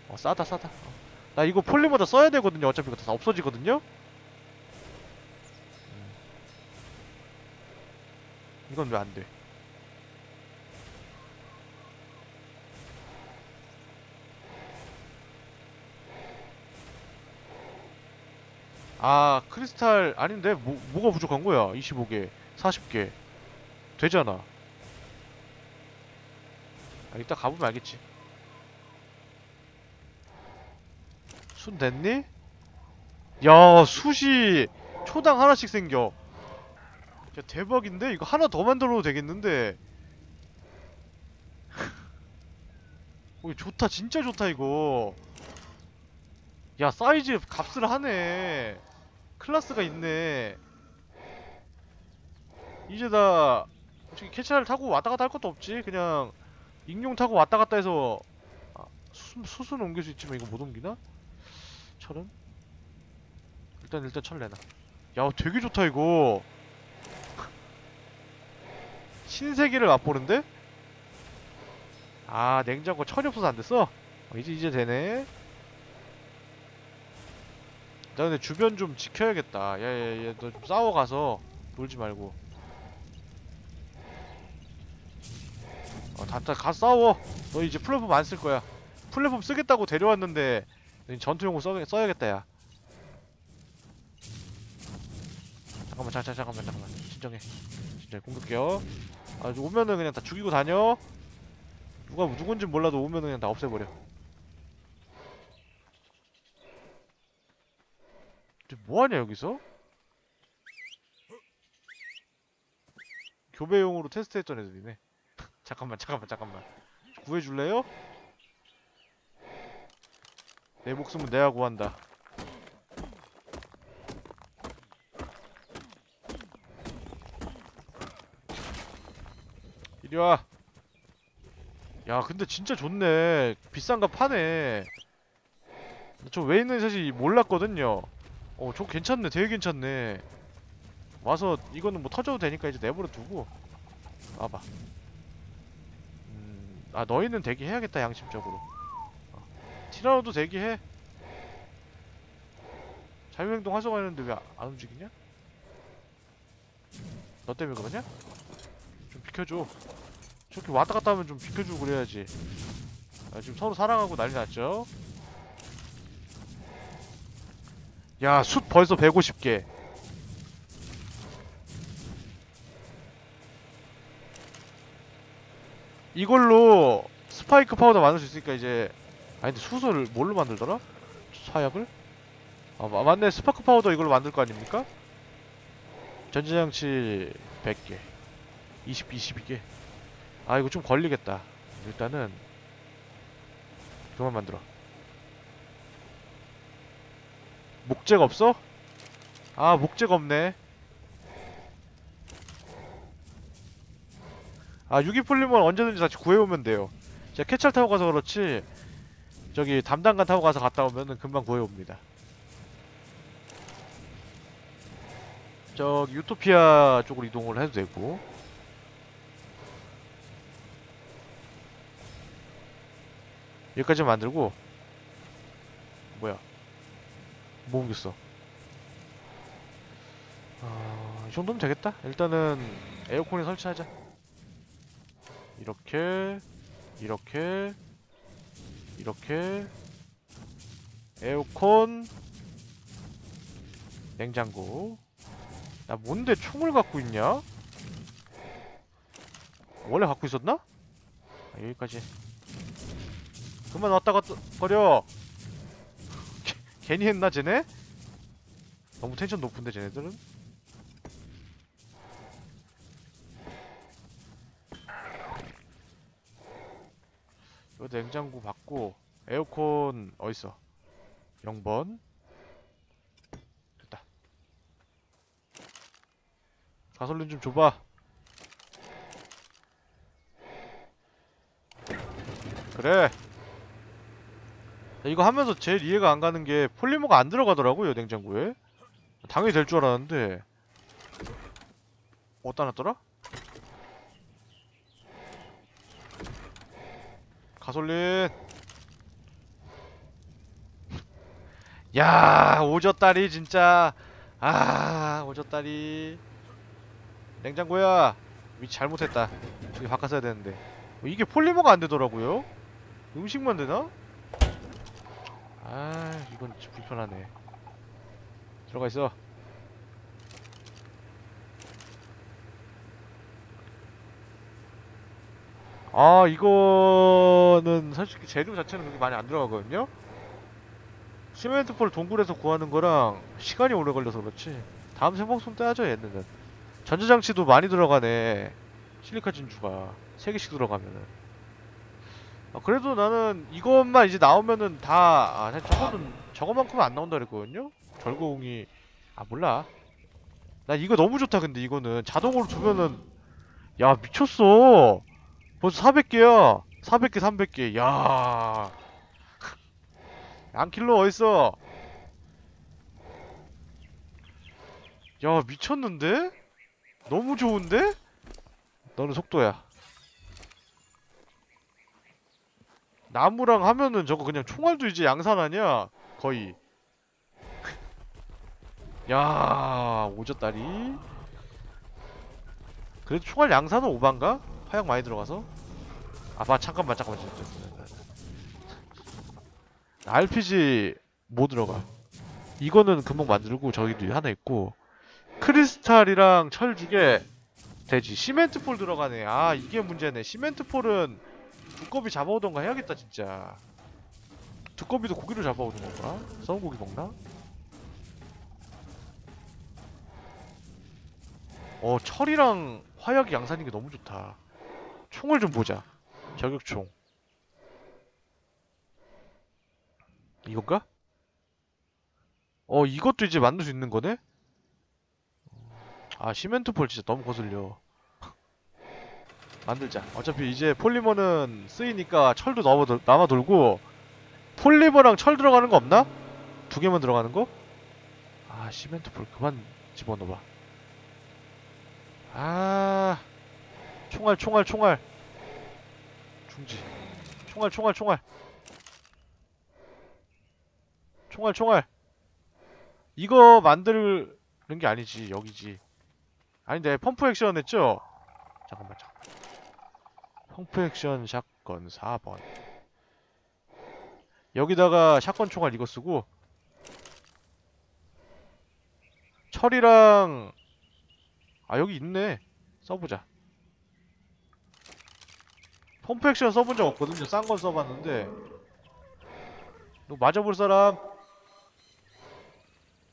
어 싸다 싸다 어. 나 이거 폴리머다 써야 되거든요 어차피 이거 다 없어지거든요? 음. 이건 왜 안 돼 아 크리스탈 아닌데? 뭐, 뭐가 부족한 거야? 25개 40개. 되잖아. 아, 이따 가보면 알겠지. 순 됐니? 야 숯이 초당 하나씩 생겨. 야 대박인데? 이거 하나 더 만들어도 되겠는데? 오 좋다. 진짜 좋다 이거. 야 사이즈 값을 하네 클라스가 있네 이제 나 솔직히 캐치를 타고 왔다갔다 할 것도 없지 그냥 익룡 타고 왔다갔다 해서 아, 수, 수순 옮길 수 있지만 이거 못 옮기나? 철은? 일단 일단 철 내놔 야 되게 좋다 이거 신세계를 맛보는데? 아 냉장고 철이 없어서 안 됐어? 어, 이제 이제 되네 나 근데 주변 좀 지켜야겠다. 야야야, 너 좀 싸워 가서 놀지 말고. 어, 다, 다, 가 싸워. 너 이제 플랫폼 안 쓸 거야. 플랫폼 쓰겠다고 데려왔는데 너 전투용으로 써, 써야겠다, 야. 잠깐만, 자, 자, 잠깐만, 잠깐만. 진정해. 진정해. 공격해요. 아, 오면은 그냥 다 죽이고 다녀. 누가 누군지 몰라도 오면은 그냥 다 없애버려. 뭐하냐 여기서? 교배용으로 테스트했던 애들이네. 잠깐만 잠깐만 잠깐만. 구해줄래요? 내 목숨은 내가 구한다. 이리와. 야 근데 진짜 좋네. 비싼 거 파네. 저 왜 있는지 사실 몰랐거든요 어, 저 괜찮네. 되게 괜찮네. 와서 이거는 뭐 터져도 되니까 이제 내버려 두고 와봐. 음, 아 너희는 대기해야겠다 양심적으로. 어. 티라노도 대기해. 자유행동 활성화했는데 왜 안 움직이냐? 너 때문에 그러냐? 좀 비켜줘. 저렇게 왔다 갔다 하면 좀 비켜주고 그래야지. 아, 지금 서로 사랑하고 난리 났죠? 야, 숯 벌써 150개. 이걸로 스파크 파우더 만들 수 있으니까 이제 아니 근데 수소를 뭘로 만들더라? 사약을? 아 마- 맞네 스파크 파우더 이걸로 만들 거 아닙니까? 전자장치 100개 20, 22개 아 이거 좀 걸리겠다 일단은 그만 만들어 목재가 없어? 아 목재가 없네. 아 유기폴리머는 언제든지 다시 구해오면 돼요. 제가 케찰 타고 가서 그렇지. 저기 담당관 타고 가서 갔다 오면은 금방 구해옵니다. 저기 유토피아 쪽으로 이동을 해도 되고. 여기까지 만들고 뭐야 뭐 옮겼어. 아, 이 정도면 되겠다. 일단은 에어컨에 설치하자. 이렇게 이렇게 이렇게. 에어컨. 냉장고. 나 뭔데 총을 갖고 있냐? 원래 갖고 있었나? 아, 여기까지. 그만 왔다 갔다 거려. 개- 괜히 했나 쟤네? 너무 텐션 높은데 쟤네들은? 이거 냉장고 받고 에어컨 어딨어? 0번. 됐다. 가솔린 좀 줘봐. 그래. 야, 이거 하면서 제일 이해가 안 가는 게 폴리머가 안 들어가더라고요 냉장고에. 당연히 될 줄 알았는데. 어디다 놨더라? 가솔린. 야 오졌다리 진짜. 아 오졌다리. 냉장고야. 위치 잘못했다. 여기 바꿨어야 되는데. 어, 이게 폴리머가 안 되더라고요? 음식만 되나? 아 이건 진짜 불편하네. 들어가 있어. 아 이거는 솔직히 재료 자체는 그렇게 많이 안 들어가거든요? 시멘트폴 동굴에서 구하는 거랑 시간이 오래 걸려서 그렇지. 다음 생방송 때 하죠 얘네는. 전자장치도 많이 들어가네. 실리카 진주가 3개씩 들어가면은 아, 그래도 나는 이것만 이제 나오면은 다 아, 사실 저거는 저거만큼은 안 나온다 그랬거든요? 절거공이. 아 몰라. 나 이거 너무 좋다 근데 이거는. 자동으로 주면은 야 미쳤어. 벌써 400개야. 400개 300개. 야. 양킬러 어딨어? 야 미쳤는데? 너무 좋은데? 너는 속도야 나무랑 하면은 저거 그냥 총알도 이제 양산 아니야? 거의. 야 오졌다리. 그래도 총알 양산은 오반가? 화약 많이 들어가서? 아봐 잠깐만 잠깐만 RPG 뭐 들어가? 이거는 금방 만들고 저기도 하나 있고. 크리스탈이랑 철 주게 되지. 시멘트 폴 들어가네. 아 이게 문제네. 시멘트 폴은 두꺼비 잡아오던가 해야겠다 진짜 두꺼비도 고기로 잡아오는 건가? 썩은 고기 먹나? 어 철이랑 화약이 양산인 게 너무 좋다 총을 좀 보자 저격총 이건가? 어 이것도 이제 만들 수 있는 거네? 아 시멘트 폴 진짜 너무 거슬려 만들자. 어차피 이제 폴리머는 쓰이니까 철도 남아, 남아 돌고 폴리머랑 철 들어가는 거 없나? 두 개만 들어가는 거? 아 시멘트폴 그만 집어넣어봐. 아 총알 총알 총알. 중지. 총알 총알 총알. 총알 총알. 이거 만드는 게 아니지 여기지. 아닌데 펌프 액션 했죠? 잠깐만 잠깐만 펌프 액션 샷건 4번 여기다가 샷건 총알 이거 쓰고 철이랑 아 여기 있네 써보자 펌프 액션 써본 적 없거든요 싼 건 써봤는데 너 맞아볼 사람?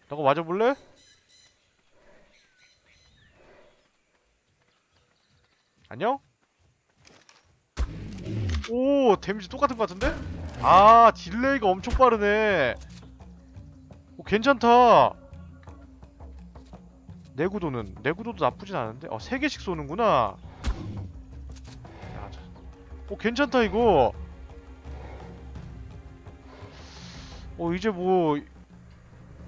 너가 맞아볼래? 안녕? 오 damage 똑같은 것 같은데? 아 delay가 엄청 빠르네. 오 괜찮다. 내구도는 내구도도 나쁘진 않은데? 어 3개씩 쏘는구나. 어 괜찮다 이거. 어 이제 뭐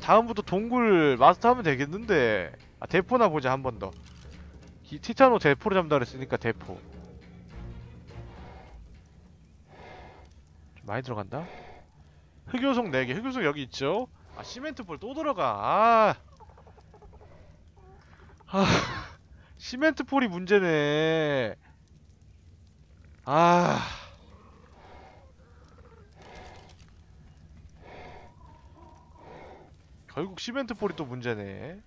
다음부터 동굴 마스터하면 되겠는데. 아 대포나 보자 한 번더. 티타노 대포를 잡는다 그랬으니까 대포 많이 들어간다? 흑요석 4개 흑요석 여기 있죠? 아 시멘트볼 또 들어가. 아, 아 시멘트폴이 문제네. 아. 결국 시멘트폴이 또 문제네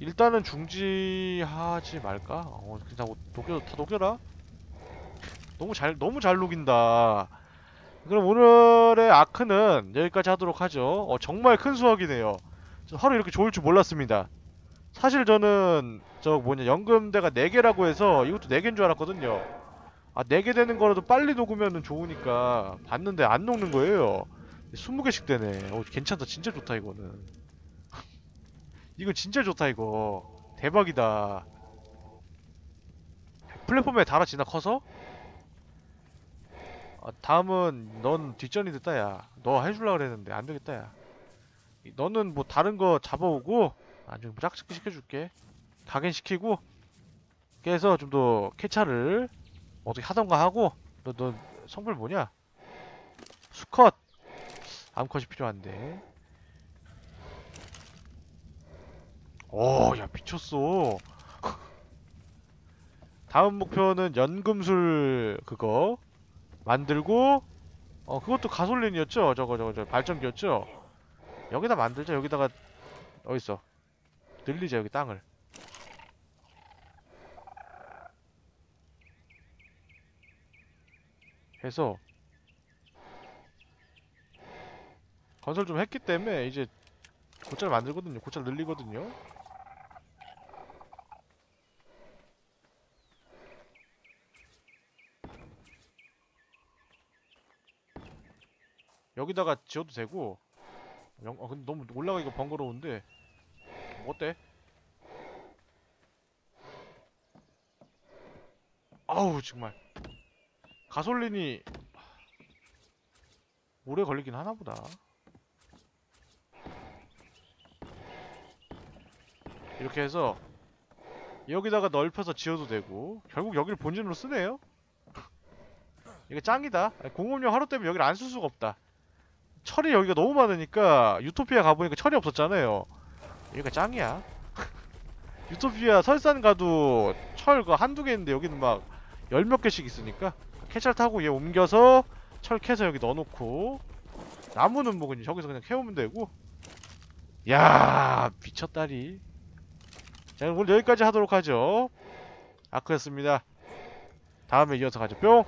일단은 중지하지 말까? 어, 그냥 녹여, 다 녹여라. 너무 잘, 너무 잘 녹인다. 그럼 오늘의 아크는 여기까지 하도록 하죠. 어, 정말 큰 수확이네요. 저 하루 이렇게 좋을 줄 몰랐습니다. 사실 저는 저 뭐냐 연금대가 4개라고 해서 이것도 4개인 줄 알았거든요. 아 4개 되는 거라도 빨리 녹으면 좋으니까 봤는데 안 녹는 거예요. 20개씩 되네. 어, 괜찮다. 진짜 좋다 이거는. 이건 진짜 좋다 이거. 대박이다. 플랫폼에 달아지나 커서? 아, 다음은 넌 뒷전이 됐다 야너 해줄라 그랬는데 안되겠다 야. 이- 너는 뭐 다른 거 잡아오고 나중에 뭐 짝짓기 시켜줄게. 각인시키고. 그래서 좀 더 캐차를 어떻게 하던가 하고. 너, 너 성별 뭐냐? 수컷. 암컷이 필요한데 오, 야, 미쳤어. 다음 목표는 연금술 그거 만들고 어, 그것도 가솔린이었죠? 저거 저거 저 발전기였죠? 여기다 만들자. 여기다가 어딨어? 늘리자 여기 땅을. 해서 건설 좀 했기 때문에 이제 곧잘 만들거든요. 곧잘 늘리거든요. 여기다가 지어도 되고. 영, 어, 근데 너무 올라가기가 번거로운데. 뭐 어때? 아우 정말. 가솔린이 오래 걸리긴 하나보다. 이렇게 해서 여기다가 넓혀서 지어도 되고. 결국 여기를 본진으로 쓰네요? 이게 짱이다. 공업용 하루 때문에 여기를 안 쓸 수가 없다 철이 여기가 너무 많으니까 유토피아 가보니까 철이 없었잖아요. 여기가 짱이야. 유토피아 설산 가도 철그 한두 개 있는데 여기는 막 열 몇 개씩 있으니까 캐찰 타고 얘 옮겨서 철 캐서 여기 넣어놓고 나무는 뭐 그냥 저기서 그냥 캐오면 되고. 야 미쳤다리. 자 오늘 여기까지 하도록 하죠. 아크였습니다. 다음에 이어서 가죠. 뿅